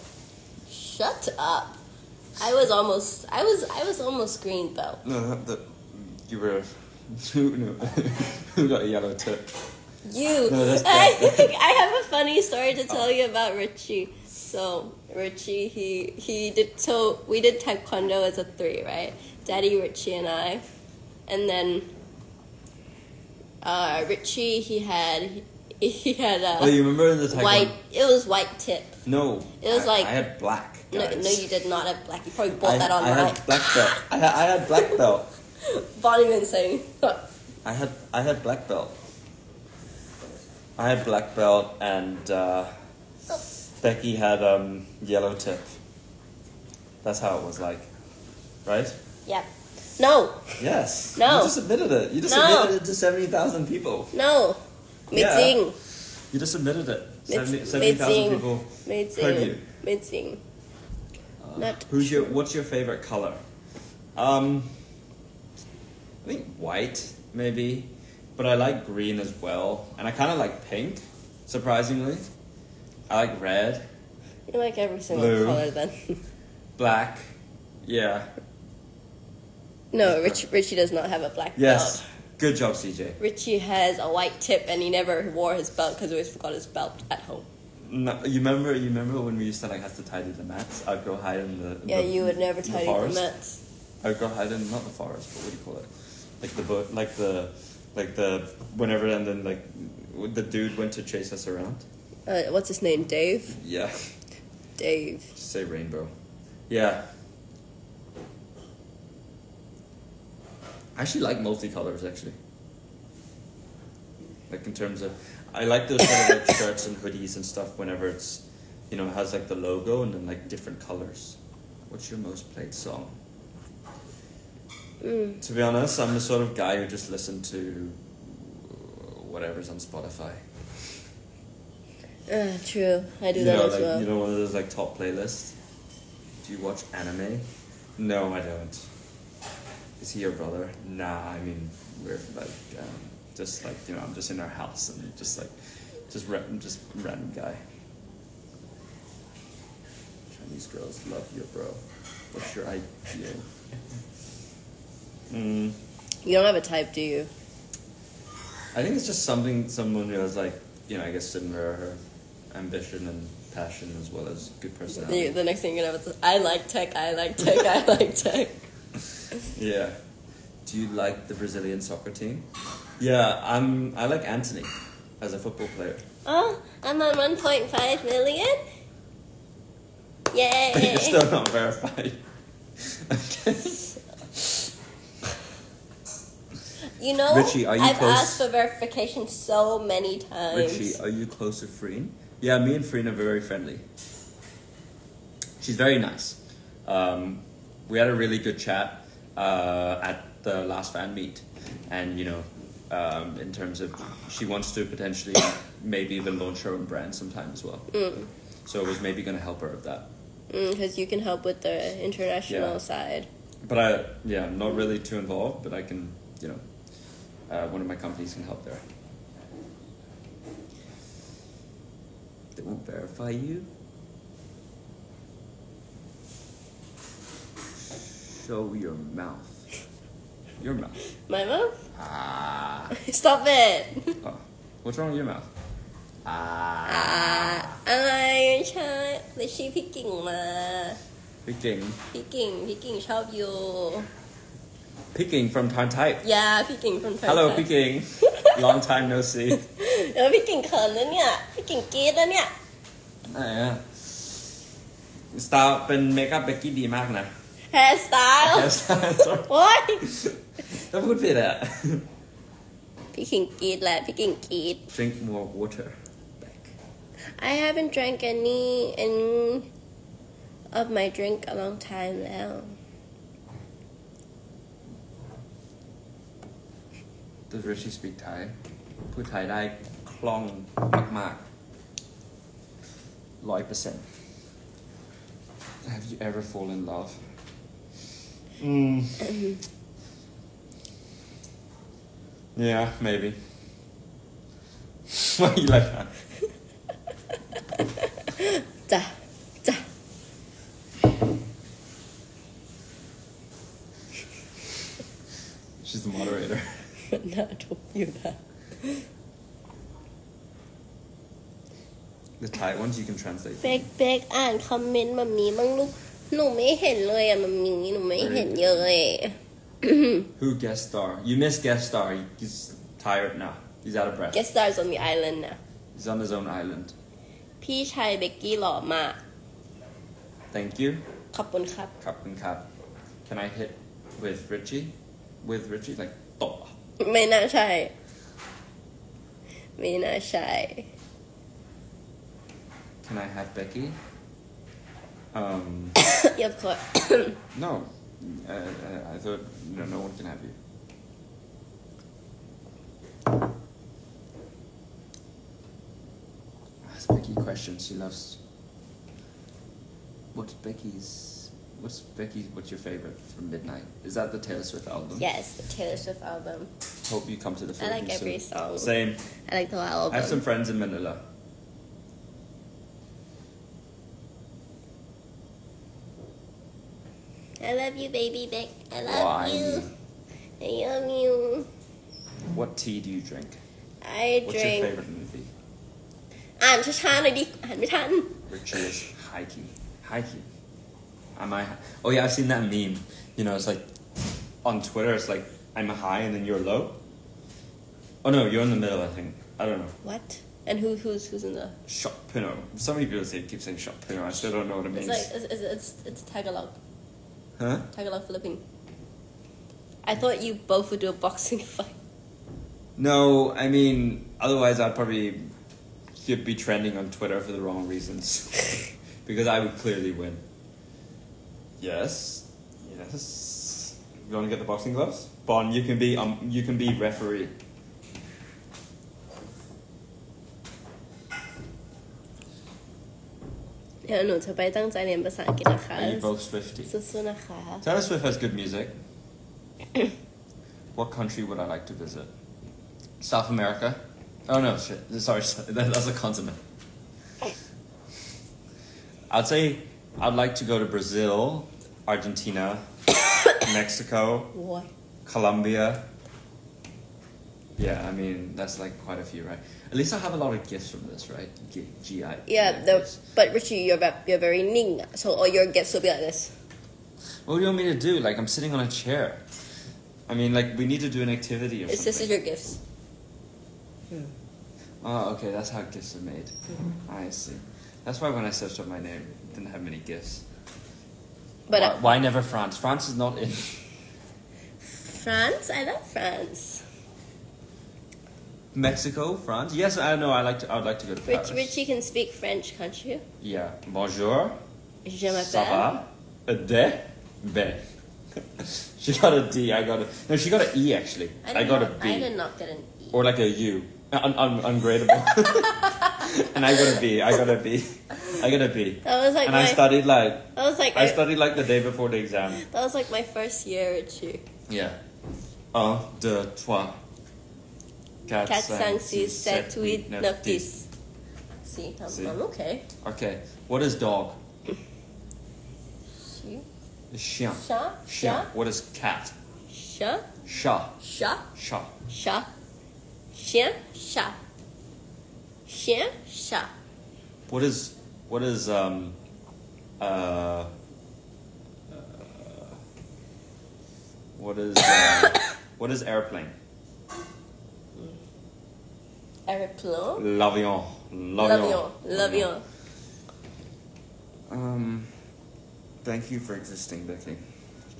Shut up. I was almost I was I was almost green belt. No, the, you were. Who, no, who got a yellow tip? You. No, that's I. I have a funny story to tell you about Richie. So Richie, he he did so we did taekwondo as a three, right? Daddy, Richie, and I, and then uh, Richie he had he had a Oh, you remember the Taekwondo? white. It was white tip. No. It was I- like- I had black. No, Guys. no, you did not have black. You probably bought I, that I online. had black belt. I had, I had black belt. Bonnie been saying. I had I had black belt. I had black belt and uh, Becky had um, yellow tip. That's how it was like, right? Yep. No, Yes. No. You just admitted it. You just No. admitted it to seventy thousand people. no. Yeah. You just admitted it. Seventy 70,000 mid-zing. people. Heard you. Mid-zing. Mid-zing. Not Who's your What's your favorite color? Um, I think white maybe, but I like green as well, and I kind of like pink. Surprisingly, I like red, You like every single Blue. color then. black. Yeah. no, Rich, Richie does not have a black Yes. belt. Good job, CJ. Richie has a white tip and he never wore his belt because he always forgot his belt at home. No, you remember? You remember when we used to like have to tidy the mats? I'd go hide in the. Yeah, the- you would never the tidy the forest. mats. I'd go hide in not the forest, but what do you call it? Like the boat, like the, like the whenever and then like the dude went to chase us around. Uh, what's his name? Dave? Yeah. Dave. Just say rainbow. Yeah. I actually like multicolors actually. Like in terms of, I like those kind of like shirts and hoodies and stuff whenever it's, you know, it has like the logo and then like different colors. What's your most played song? Mm. To be honest, I'm the sort of guy who just listen to whatever's on Spotify. Uh, true. I do you that know, as like, well. You know one of those like top playlists. Do you watch anime? No, I don't. Is he your brother? Nah, I mean we're like um, just like you know I'm just in our house and just like just ra- just random guy. Chinese girls love you, bro. What's your idea? Mm, You don't have a type, do you? I think it's just something someone who has like you know I guess similar her ambition and passion as well as good personality. The, the next thing you're gonna have is, I like tech, I like tech, I like tech. Yeah. Do you like the Brazilian soccer team? Yeah, I'm. I like Antony as a football player. Oh, I'm on 1.5 million? Yay! But You're still not verified. You know, Richie, are you I've close? asked for verification so many times. Richie, are you close to Freen? Yeah, me and Freen are very friendly. She's very nice. Um, we had a really good chat uh, at the last fan meet, and you know, um, in terms of she wants to potentially maybe even launch her own brand sometime as well. Mm. So it was maybe going to help her with that. Because you can help with the international Yeah. side. But I, yeah, I'm not really too involved, but I can, you know, uh, one of my companies can help there. They won't verify you. Show your mouth. Your mouth. My mouth? Ah. Stop it! Oh, what's wrong with your mouth? Ah. อ่าอะไรใช่ลิชี่พี่กิ่งมา Picking. พี่กิ่งพี่กิ่งชอบอยู่ Picking from Time Type. ยาพี่กิ่งคนไทย Hello, Picking. Long time no see. เออพี่กิ่งเขินนะเนี่ย พี่กิ่งกรี๊ดนะเนี่ย ไหนอะสตาร์เป็นเมคอัพเบกกี้ดีมากนะ แฮร์สไตล์ Hairstyle โอ้ย ถ้าพูดผิดอะ พี่กิ่งกรี๊ดแหละพี่กิ่งกรี๊ด Drink more water back I haven't drank any any of my drink a long time แล้ว Does Richie speak Thai พูดไทยได้คล่องมากๆร้อยเปอร์เซ็นต์ Have you ever fallen in love mm. Yeah maybe Why you like that จ้ะจ้ะ She's the moderator น่าทุกอยู่นะ The Thai ones you can translate เบกเบกอ่านคอมเมนต์มามีบ้างลูก หนูไม่เห็นเลยอะมามีหนูไม่เห็นเลย Who guest star? You missed guest star. He's tired now. He's out of breath. Guest stars on the island now He's on his own island. พี่ชายเบกกี้หล่อมาก Thank you. ขอบคุณครับ Captain Cap. Can I hit with Richie? With Richie? Like, top. ไม่น่าใช่ ไม่น่าใช่ Can I have Becky? Um, yeah, of course no. Uh, uh, I thought no, no one can have you. Ask Becky questions. She loves. What's Becky's? What's Becky's? What's your favorite from Midnight? Is that the Taylor Swift album? yes the Taylor Swift album Hope you come to the I like every soon. song. Same. I like the whole album I have some friends in Manila. I love you baby Beck I love Why? you I love you What tea do you drink? I What's your drink favorite movie? อ่านช้าๆหน่อยดิอ่านไม่ทัน Richie is hiking. Hiking. Am I? Oh yeah, I've seen that meme. You know, it's like on Twitter. It's like I'm high and then you're low. Oh no, you're in the middle. I think. I don't know. what and who who's who's in the Shot Pino. So many people say keep saying shot Pino. I still don't know what it it's means. like it's, it's, it's, it's Tagalog huh? Tagalog Philippine I thought you both would do a boxing fight No, I mean otherwise I'd probably be trending on Twitter for the wrong reasons. because I would clearly win. Yes. Yes. You want to get the boxing gloves? Bon, you can be um you can be referee. เดี๋ยวหนูจะไปตั้งใจเรียนภาษาอังกฤษนะคะ Are you both Swifty? สู้ๆนะคะ Taylor Swift has good music. what country would I like to visit? South America? Oh no, shit. Sorry, sorry. That, that's a continent. I'd say I'd like to go to Brazil, Argentina, Mexico, What Colombia. yeah, I mean that's like quite a few, right? At least I have a lot of gifts from this, right? G- GI. yeah the but Richie you're you're very นิ่ง so all your gifts will be like this What do you want me to do? Like I'm sitting on a chair. I mean, like we need to do an activity or it's something. this is your gifts Oh, okay, that's how gifts are made. I see. That's why when I searched up my name, it didn't have many gifts. but why, uh, why never France? France is not in. France I love France Mexico, France. Yes, I know. I like to. I would like to go to Paris. Rich, Richie can speak French can't you Yeah. Bonjour. Je Ça va? A de? Be. she got a D. I got a. No, she got an E actually. I, I, got not, a B. I did not get an E Or like a U. Uh, un, un, ungradable. and I got a B. I got a B. I got a B. that was like and my I studied like that was like I my, studied like the day before the exam. that was like my first year Richie Yeah. Un, deux, trois. 4, 4, 5, 6, 7, 8, 9, 10. See, I'm, See. I'm okay. Okay. What is dog? Chien, Chien. chat, Chien. What is cat? chat, Chat. chat, Chat. chat, chien, chat, chien, chat. What is what is um uh, uh what is uh, what is airplane? Aeroplane, L'avion. l'avion, l'avion. Um, thank you for existing, Becky.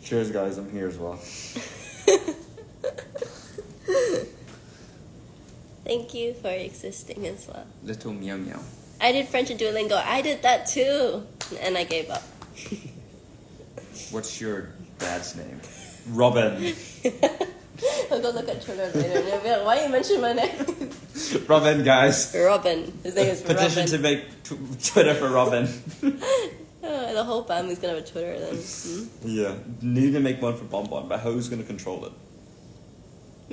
Cheers, guys. I'm here as well. Thank you for existing as well. Little meow meow. I did French and Duolingo. I did that too, and I gave up. What's your dad's name? Robin. I'll go look at Twitter later. and they'll be like, Why you mention my name? Robin, guys. Robin. His name is Petition Robin. to make t- Twitter for Robin. Oh, the whole family's gonna have a Twitter then. Hmm? yeah. Need to make one for Bonbon, but who's gonna control it?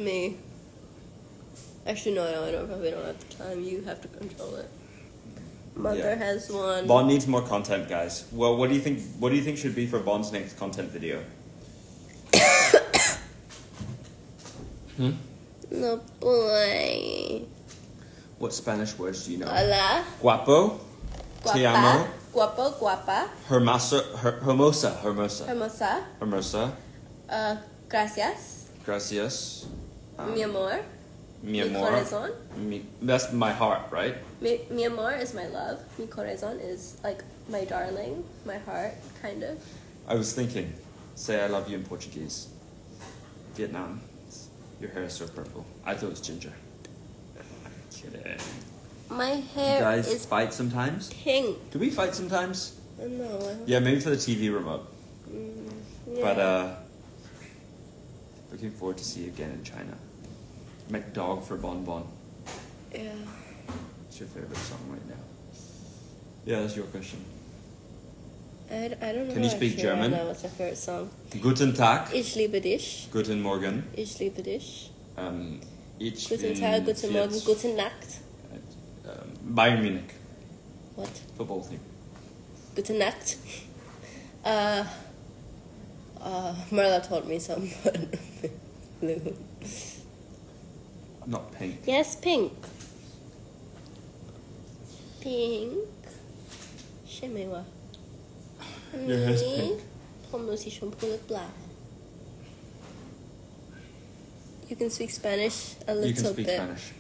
Me. Actually, no, no, I don't, probably don't have the time. You have to control it. Mother Yeah. has one. Bond needs more content, guys. Well, what do you think? What do you think should be for Bond's next content video? hmm? No boy. What Spanish words do you know? Hola. Guapo, te amo, Guapa. Guapo, guapa. hermosa, her, hermosa, hermosa, Hermosa. hermosa. Uh, gracias. Gracias. Um, Mi amor. Mi Myanmar. corazón. Mi, that's my heart, right? Mi, amor is my love. Mi corazón is like my darling, my heart, kind of. I was thinking, say I love you in Portuguese. Vietnam. Your hair is so purple. I thought it was ginger. My You hair guys is fight sometimes? pink. Do we fight sometimes? Oh, no, Yeah, maybe for the TV remote. mm, But uh looking forward to see you again in China. McDog for Bon Bon. yeah. What's your favorite song right now? Yeah, that's your question. I, I don't know. Can you speak German? Right now what's my favorite song? Guten Tag. Ich liebe dich. Guten Morgen. Ich liebe dich. Um, ich Guten bin Tag, guten Morgen, jetzt, gute Nacht. um, Bayern Munich. What? Football team. Gute Nacht. Uh, uh, Marla told me some. Blue. Not pink. Yes, pink. Pink. ใช่ไหมวะอัน Your hair's นี้ pink. ผมดูสีชมพูหรือเปล่า you can speak Spanish a little bit. You can speak bit. Spanish.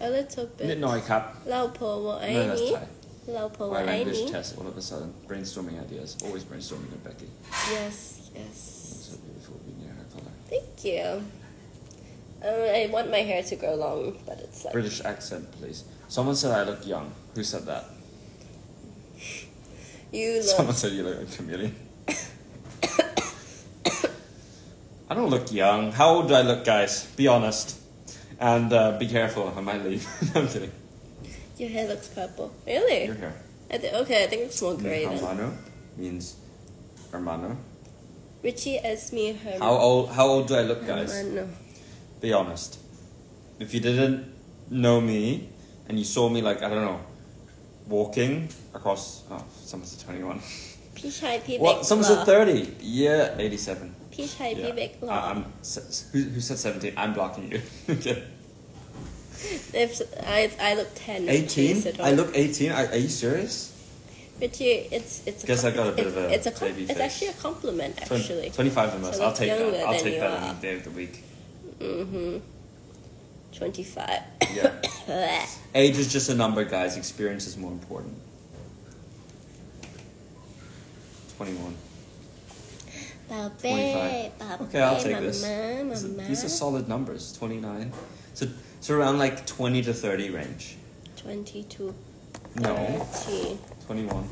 A little bit. No, I can't. 老婆我爱你. No, that's Thai. 老婆我爱你. My language test all of a sudden. Brainstorming ideas. Always brainstorming with Becky. Yes, yes. It's so beautiful being your hair color. Thank you. Um, I want my hair to grow long, but it's like... British accent, please. Someone said I look young. Who said that? You look... Someone said you look like a chameleon. I don't look young. How old do I look, guys? Be honest. And uh, be careful, I might leave. I'm kidding. Your hair looks purple. Really? Your hair. I th- okay, I think it's more gray. Mm, hermano means hermano. Richie asked me her. How old? How old do I look, guys? Hermano. Be honest. If you didn't know me and you saw me like I don't know, walking across. Oh, someone's a twenty-one. What? Someone's a thirty. Yeah, eighty-seven. พี่ชายพี่เบกหรอ I- I'm, s- who, who said 17? I'm blocking you. okay. If I I look ten. 18? Richie, so I don't- look 18? Are, are you serious? Richie, it's it's. Guess com- I got a bit it's, of a It's a com- baby It's face. actually a compliment, Twen- actually. 25 the most. So I'll look take younger that. I'll than take you that are. any day of the week. Mm-hmm. Twenty-five. Yeah. Age is just a number, guys. Experience is more important. 21. 25. Okay, I'll take this. These are, solid numbers. 29. So, so around like 20 to 30 range. 22. No. 21,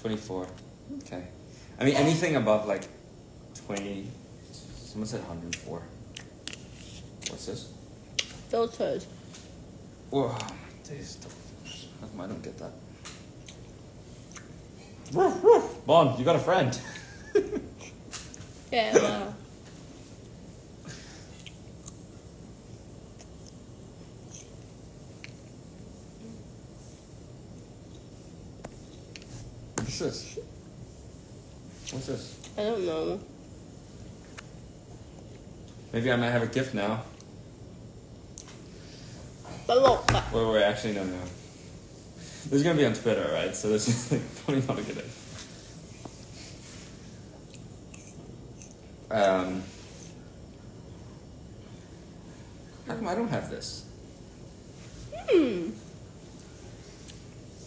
24. Okay. I mean, anything above like 20. Someone said 104. What's this? Filters. Oh, geez. How I don't get that? Bon, you got a friend. What's this? What's this? I don't know. Maybe I might have a gift now. Wait, wait, actually, no, no. This is gonna be on Twitter, right? So this is like, probably not a good idea. Um, how come I don't have this? Hmm.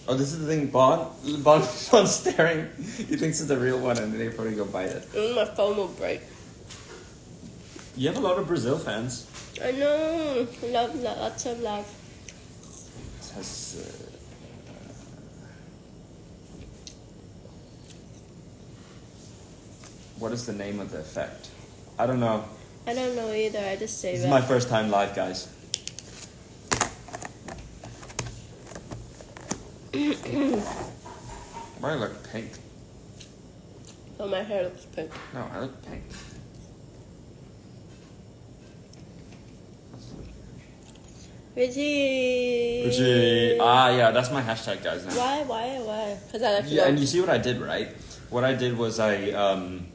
Oh, this is the thing. Bond, Bond, Bond staring. He thinks it's the real one, and then he probably go bite it. Mm, my phone will break. You have a lot of Brazil fans. I know. Love, love, lots of love. This has, uh, what is the name of the effect? I don't know. I don't know either. I just say This is my first time live, guys. Why do I look pink? Oh, my hair looks pink. No, I look pink. Richie. Richie. Ah, yeah, that's my hashtag, guys. Now. Why, why, why? Because I like Yeah, and you see what I did, right? What I did was I, um,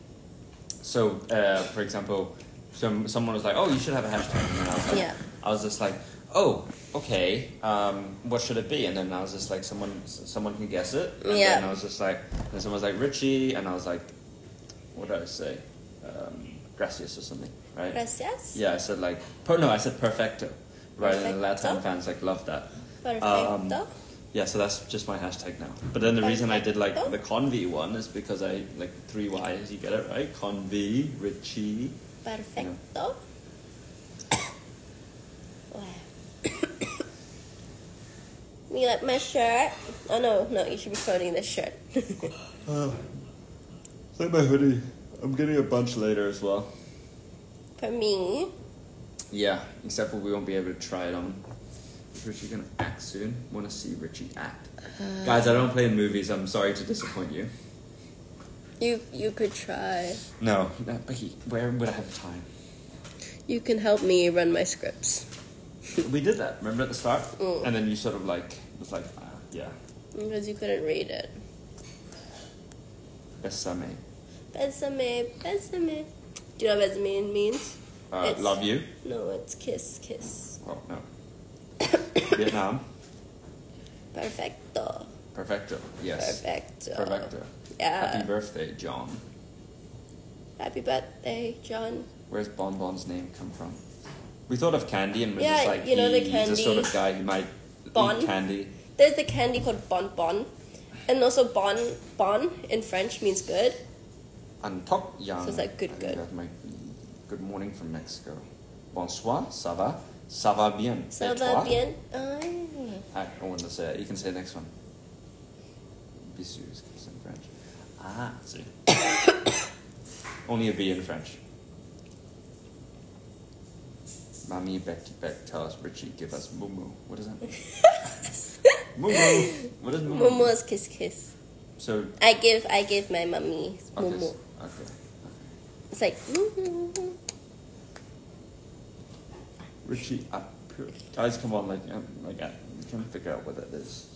so uh, for example, some someone was like, "Oh, you should have a hashtag," and then I was like, Yeah. I was just like, "Oh, okay. Um, what should it be?" And then I was just like, "Someone, someone can guess it." And Yeah. Then I was just like, and someone was like Richie, and I was like, "What did I say? Um, gracias or something, right?" Gracias. Yeah, I said like, per, no, I said perfecto. right? And the Latin fans like love that. Perfecto. Yeah, so that's just my hashtag now. But then the reason I did like the Conv one is because I like three Y's. You get it right? Conv, Richie. Perfecto. Wow. you like my shirt? Oh no, no, you should be quoting this shirt. Uh, it's like my hoodie. I'm getting a bunch later as well. For me, Yeah, except for we won't be able to try it on. Is Richie gonna act soon? Want to see Richie act? Guys, I don't play in movies. I'm sorry to disappoint you. you you could try. No, no, Becky, where would I have the time? You can help me run my scripts We did that. Remember at the start, Mm. and then you sort of like was like, ah, yeah, because you couldn't read it. besame. Besame, besame. Do you know what besame means? Uh, love you. No, it's kiss, kiss. Oh no. Vietnam. Perfecto. Perfecto. Yes. Perfecto. Perfecto. Yeah. Happy birthday, John. Happy birthday, John. Where's Bon Bon's name come from? We thought of Candy and was Yeah, just like you know the he- he's the sort of guy who might Bon. eat candy. There's a candy called Bon Bon. And also Bon Bon in French means good. And top young. So it's like good, I good. might good morning from Mexico. Bonsoir, ça va? Ça va bien. Ça va bien? Ah. I don't want to say it. You can say the next one. Bisous, because in French. Ah, see. Only a B in French. Mommy Becky Beck tell us Richie give us mumu. does that? mean? mumu. What is mumu? Momo is kiss kiss. So I give I give my mummy okay, Momo. s- okay. It's like mm-hmm. Richie up. Guys, come on, like, um, like, I'm trying to figure out what that is.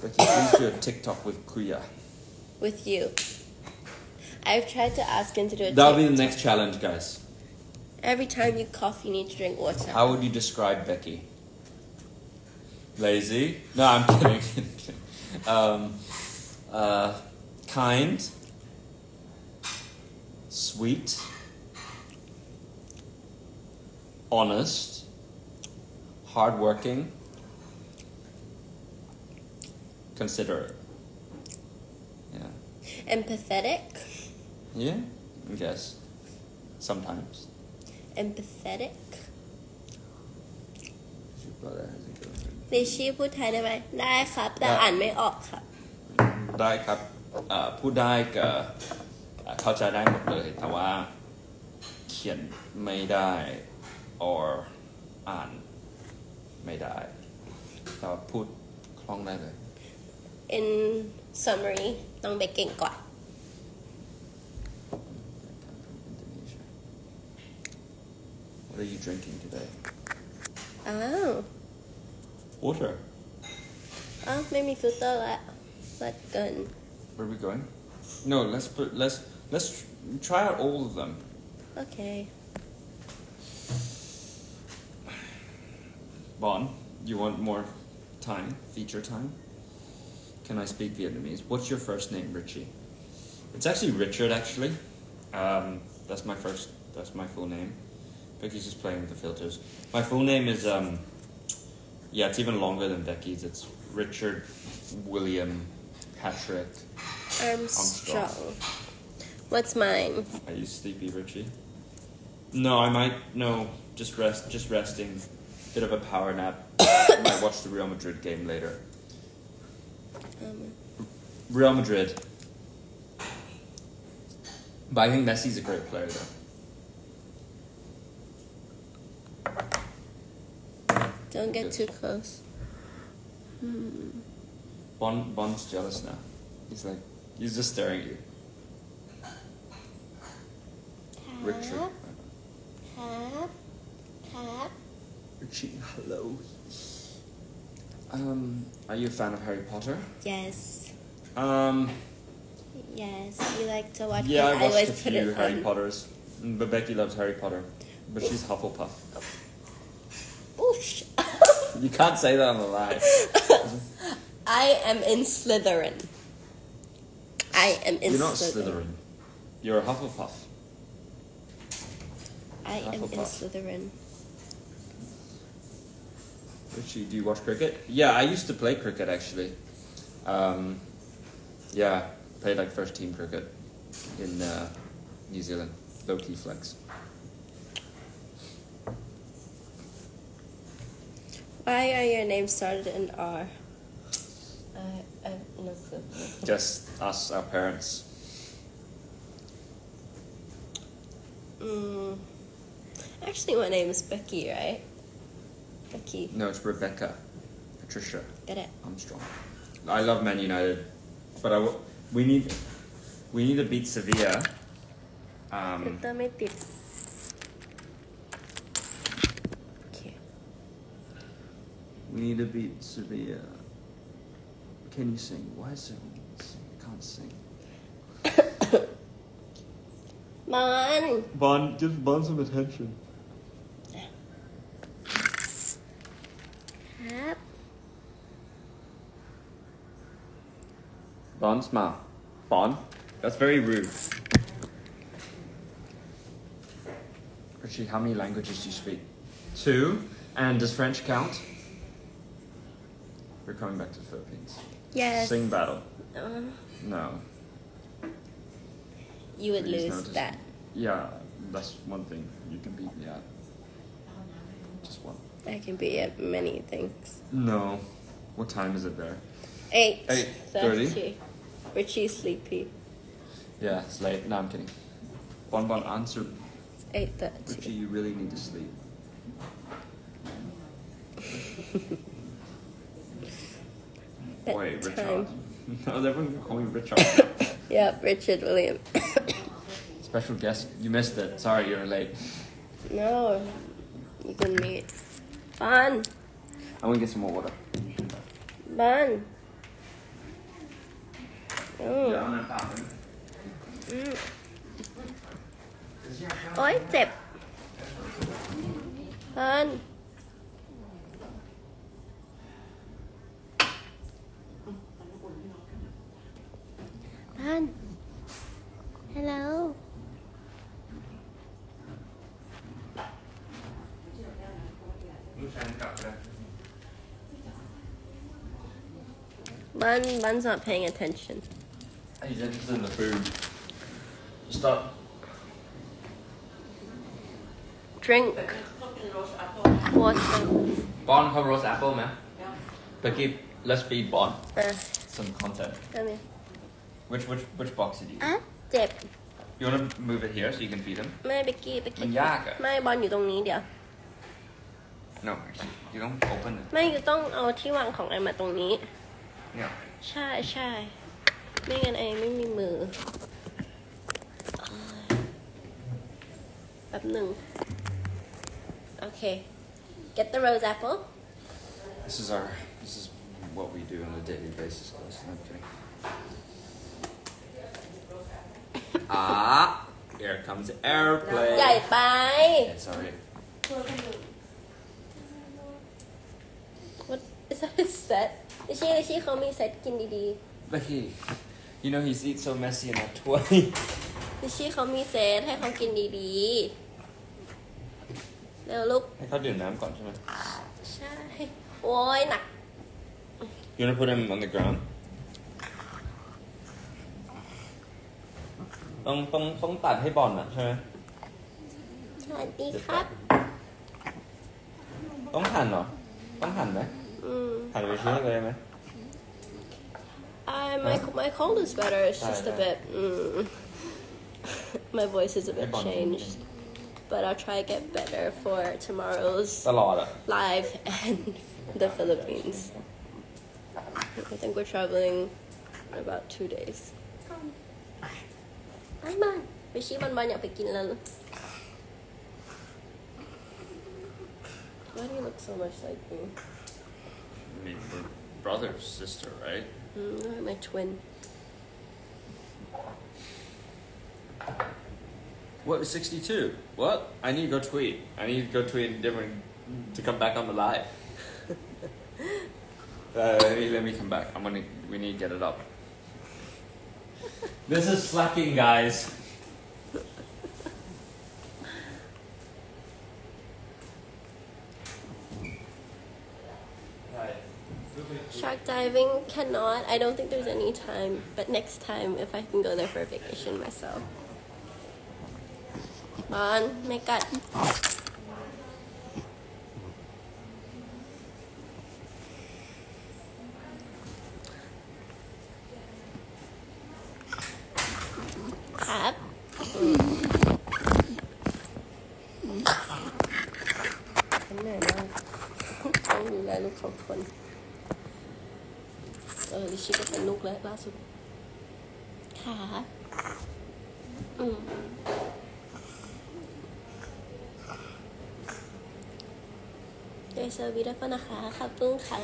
Becky, please do a TikTok with Kuya. with you. I've tried to ask him to do it. That'll be the next challenge, guys. Every time you cough, you need to drink water. How would you describe Becky? Lazy? No, I'm kidding. um, uh, kind, sweet, honest, hardworking, considerate. Yeah. Empathetic. Yeah? I guess. Sometimes. Empathetic. Your brother has a girlfriend. ดิชี่พูดไทยได้ไหม ได้ครับ แต่อ่านไม่ออกครับ ได้ครับเอ่อพูดได้กับเอ่อเข้าใจได้หมดเลย แต่ว่าเขียนไม่ได้ or อ่านไม่ได้ แต่ว่าพูดคล่องได้เลย in summary ต้องไปเก่งก่อน Indonesia. What are you drinking today? อ้าว Water. อ้าวไม่มีฟิลเตอร์แล้วละเกิน Where are we going? No, let's put let's let's try out all of them. โ Bon, you want more time, feature time? Can I speak Vietnamese? What's your first name, Richie? It's actually Richard, actually. Um, that's my first, that's my full name. Becky's just playing with the filters. My full name is, um, yeah, it's even longer than Becky's. It's Richard William Patrick. Armstrong What's mine Are you sleepy, Richie? No, I might. No, just rest. Just resting bit of a power nap. I might watch the Real Madrid game later. Um, Real Madrid. But I think Messi's a great player, though. Don't get Good. too close. Hmm. Bon, Bon's jealous now. He's like, he's just staring at you. Tap, Richard. Tap, tap. Richie, hello. Um, are you a fan of Harry Potter? yes Um, yes you like to watch yeah, it I watched always a few Harry on. Potters. But Becky loves Harry Potter. But she's Hufflepuff. Oosh. You can't say that on the live. I am in Slytherin I am in You're not Slytherin. Slytherin. You're a Hufflepuff. I am in Hufflepuff. Slytherin. Richie, do you watch cricket? Yeah, I used to play cricket actually. Um, yeah, played like first team cricket in uh, New Zealand. Low key flex. Why are your names started in R? I, I have no clue. Just us, our parents. Mm. Actually, my name is Becky, right? No, it's Rebecca. Patricia. Get it. Armstrong. I love Man United, but I w- we need we need to beat Sevilla. Um, okay. we need to beat Sevilla. Can you sing? Why is everyone singing? I can't sing. Bon. Bon, give Bon some attention. Bond, smile. Bon? that's very rude. Richie, how many languages do you speak? Two. And does French count? We're coming back to the Philippines. yes Sing battle. Uh, No. you would Please lose notice. that Yeah, that's one thing you can beat me at. Just one. I can be at many things No. What time is it there? 8 8:30. 30 Richie's sleepy. Yeah, it's late. No, I'm kidding. Bon Bon, answer. It's eight thirty. Richie, you really need to sleep. Boy, Richard. no, everyone call me Richard. yeah, Richard William. Special guest. You missed it. Sorry, you're late. No, you can meet. Fun. I'm gonna get some more water. Fun. อลอืม I'm gonna pop it. อืมโอ๊ยเจ็บบอลบอล hello บอล Bun's not paying attention He's interested in the food. Stop. drink water Bon, have roast apple, man. Becky, let's feed Bon อะ some content. อันนี้ Which which which box did you? อะเจ็บ You wanna move it here so you can feed him? ไม่เบกกี้เบกมักี้นยากอะไม่บอลอยู่ตรงนี้เดี๋ยว No, actually, you don't open it. ไม่อยู่ต้องเอาที่วางของไอมาตรงนี้ Yeah. ใช่ใช่ ไม่งั้นไอไม่มีมือแป๊บหนึ่งโอเค get the rose apple This is our. This is what we do on a daily basis, guys. No I'm kidding. ah, here comes the airplane. ใหญ่ไป Yeah, sorry. what is that a set ดิชี่ดิชี่เขามีเซตกินดี Becky, you know he's eat so messy in that toy. ๆดิชี่เขามีเซตให้เขากินดีๆ เร็วลูก ให้เขาดื่มน้ำก่อนใช่ไหมใช่ โอ้ยหนัก You wanna put him on the ground? ต้องต้องต้องตัดให้บอลอะใช่ไหมสวัสดีครับ ต้องหั่นเหรอ ต้องหั่นไหม อืม หั่นไปชิ้นเลยไหม Uh, my, my cold is better. It's just a bit. Mm. my voice is a bit changed. But I'll try to get better for tomorrow's live and the Philippines. I think we're traveling in about two days. Aman, Rishiman. Why do you look so much like me? I mean, we're brother, sister, right? Mm, my twin. What, 62? What? I need to go tweet. I need to go tweet different to come back on the live. uh, let, me, let me come back. I'm gonna, we need to get it up. this is slacking, guys. Shark diving cannot. I don't think there's any time. But next time, if I can go there for a vacation myself. On, make up. ลูกแล้วล่าสุดค่ะอืมโดยเซอร์วิสแล้วนะคะขอบคุณค่ะ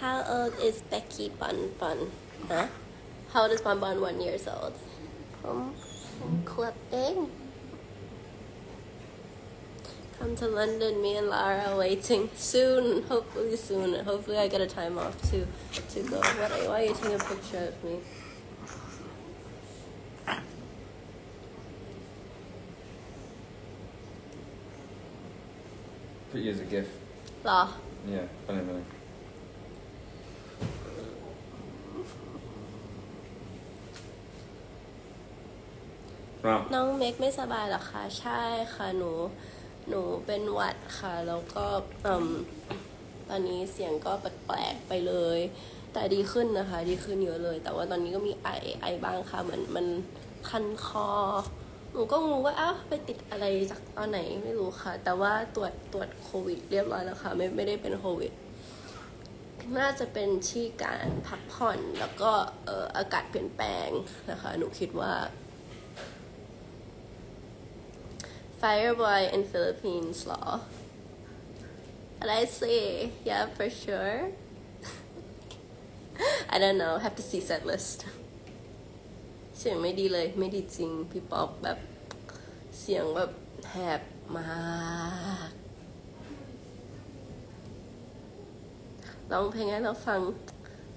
How old is Becky Bun Bun? Huh? How old is Bonbon one years old? From Clipping. Come to London, me and Lara waiting soon, hopefully soon. Hopefully I get a time off to, to go. What, why are you taking a picture of me? For you as a gift. Law. Yeah, เมกไม่สบายหรอคะใช่ค่ะหนูหนูเป็นหวัดค่ะ แล้วก็ตอนนี้เสียงก็แปลกๆไปเลย แต่ดีขึ้นนะคะ ดีขึ้นเยอะเลย แต่ว่าตอนนี้ก็มีไอไอบ้างค่ะเหมือนมันคันคอ หนูก็งงว่าอ้าวไปติดอะไรจากตอนไหนไม่รู้ค่ะ แต่ว่าตรวจตรวจโควิดเรียบร้อยแล้วค่ะ ไม่ไม่ได้เป็นโควิดน่าจะเป็นที่การพักผ่อนแล้วก็เอออากาศเปลี่ยนแปลงนะคะ หนูคิดว่า Fireboy in Philippines law. And I say, yeah, for sure. I don't know, have to see set list. เสียงไม่ดีเลย ไม่ดีจริง พี่ป๊อปแบบเสียงแบบแหบมากร้องเพลงให้เราฟัง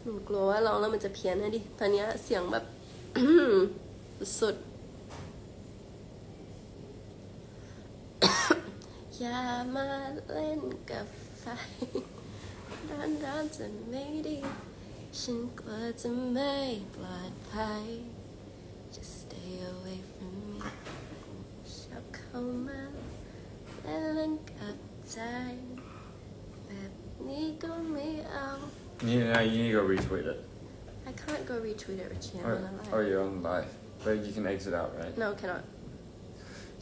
หนูกลัวว่าร้องแล้วมันจะเพี้ยนนะดิ ตอนนี้เสียงแบบสุด อย่ามาเล่นกับไฟ ร้อนร้อนๆจะไม่ดี ฉันกลัวจะไม่ปลอดภัย Just stay away from me ชอบเข้ามาและเล่นกับใจ แบบนี้ก็ไม่เอา You, know, you need to go retweet it. I can't go retweet it, Richie. I'm Or, on a or live. you're on live. But you can exit out, right? No, cannot.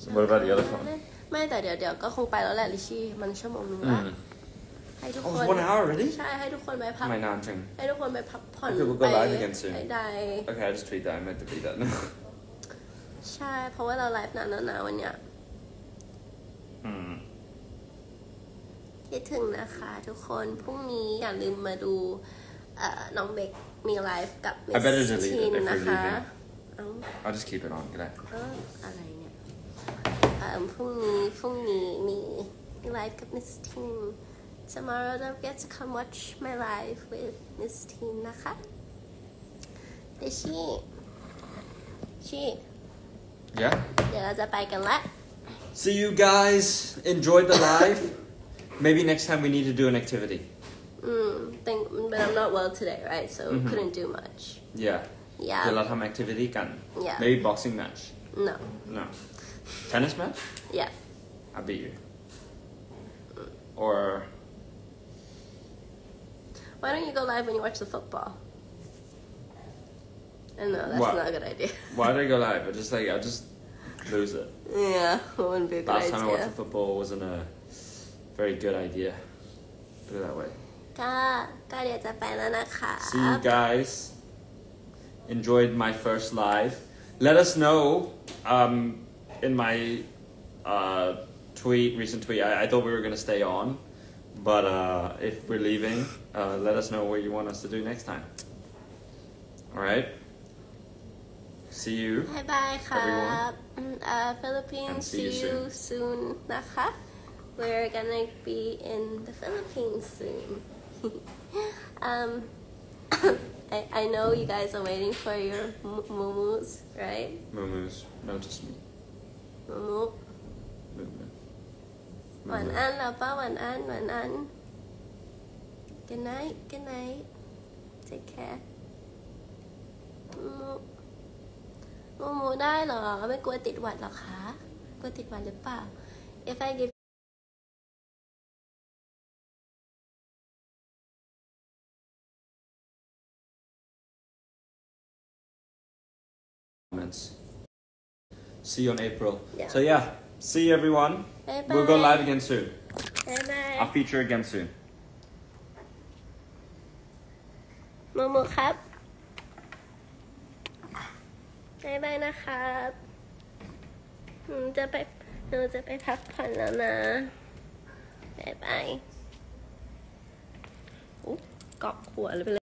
So what about the other phone? ไม่แต่เดี๋ยวเดี๋ยวก็คงไปแล้วแหละลิชี่มันชั่วโมงนึงละ Mm. ให้ทุก Oh, คน it's one hour already? ใช่ให้ทุกคนไปพัก My non-thing. ให้ทุกคนไปพักผ่อน Okay, we'll go ไป live again soon. ได้ Okay, I just tweet that. I meant to tweet that. ใช่เพราะว่าเราไลฟ์นานแล้วนะวันเนี้ย mm. คิดถึงนะคะทุกคนพรุ่งนี้อย่าลืมมาดูเอ่อน้องเบกมีไลฟ์กับมิ I ส better delete it ทีน if we're นะคะ leaving. เอ้า I'll just keep it on. Good night. เอออะไรเนี่ย เอ่อพรุ่งนี้พรุ่งนี้มีมีไลฟ์กับมิสทีน tomorrow don't forget to come watch my live with Miss Teen นะคะเดชี่ชี่ Yeah. เดี๋ยวเราจะไปกันละ See you guys. Enjoyed the live. Maybe next time we need to do an activity. Mm, think, but I'm not well today, right? So Mhm. couldn't do much. Yeah. Yeah. เดี๋ยวเราทำ activity กัน Yeah. Maybe boxing match. No. No. Tennis match? Yeah. I beat you. Or. Why don't you go live when you watch the football? I know that's what? not a good idea. Why did I go live? I just like I just lose it. Yeah, it wouldn't be a good Last idea. time I watched the football wasn't a very good idea. Put it that way. See you guys. Enjoyed my first live. Let us know um, in my uh, tweet, recent tweet. I, I thought we were gonna stay on, but uh, if we're leaving, uh, let us know what you want us to do next time. All right. See you. บายบายครับ Everyone. อืมเอ่อ Philippines And see see you you soon นะคะ we're gonna be in the Philippines soon um I I know you guys are waiting for your mumus right Mumus, notice me. มุมุ Mumu. หวานอันเหรอป้าหวานอันหวานอัน Good night Good night Take care มุมุมุมุได้เหรอ ไม่กลัวติดหวัดหรอคะ กลัวติดหวัดหรือเปล่า If I give Comments. See you on April. Yeah. So yeah, see you everyone. Bye We'll go bye. live again soon. บ๊ายบาย I'll feature again soon. มุมุครับ บ๊ายบายนะครับหนูจะไปหนูจะไปพักผ่อนแล้วนะ บ๊ายบายอุ๊ยเกาะหัวเลยไปเลย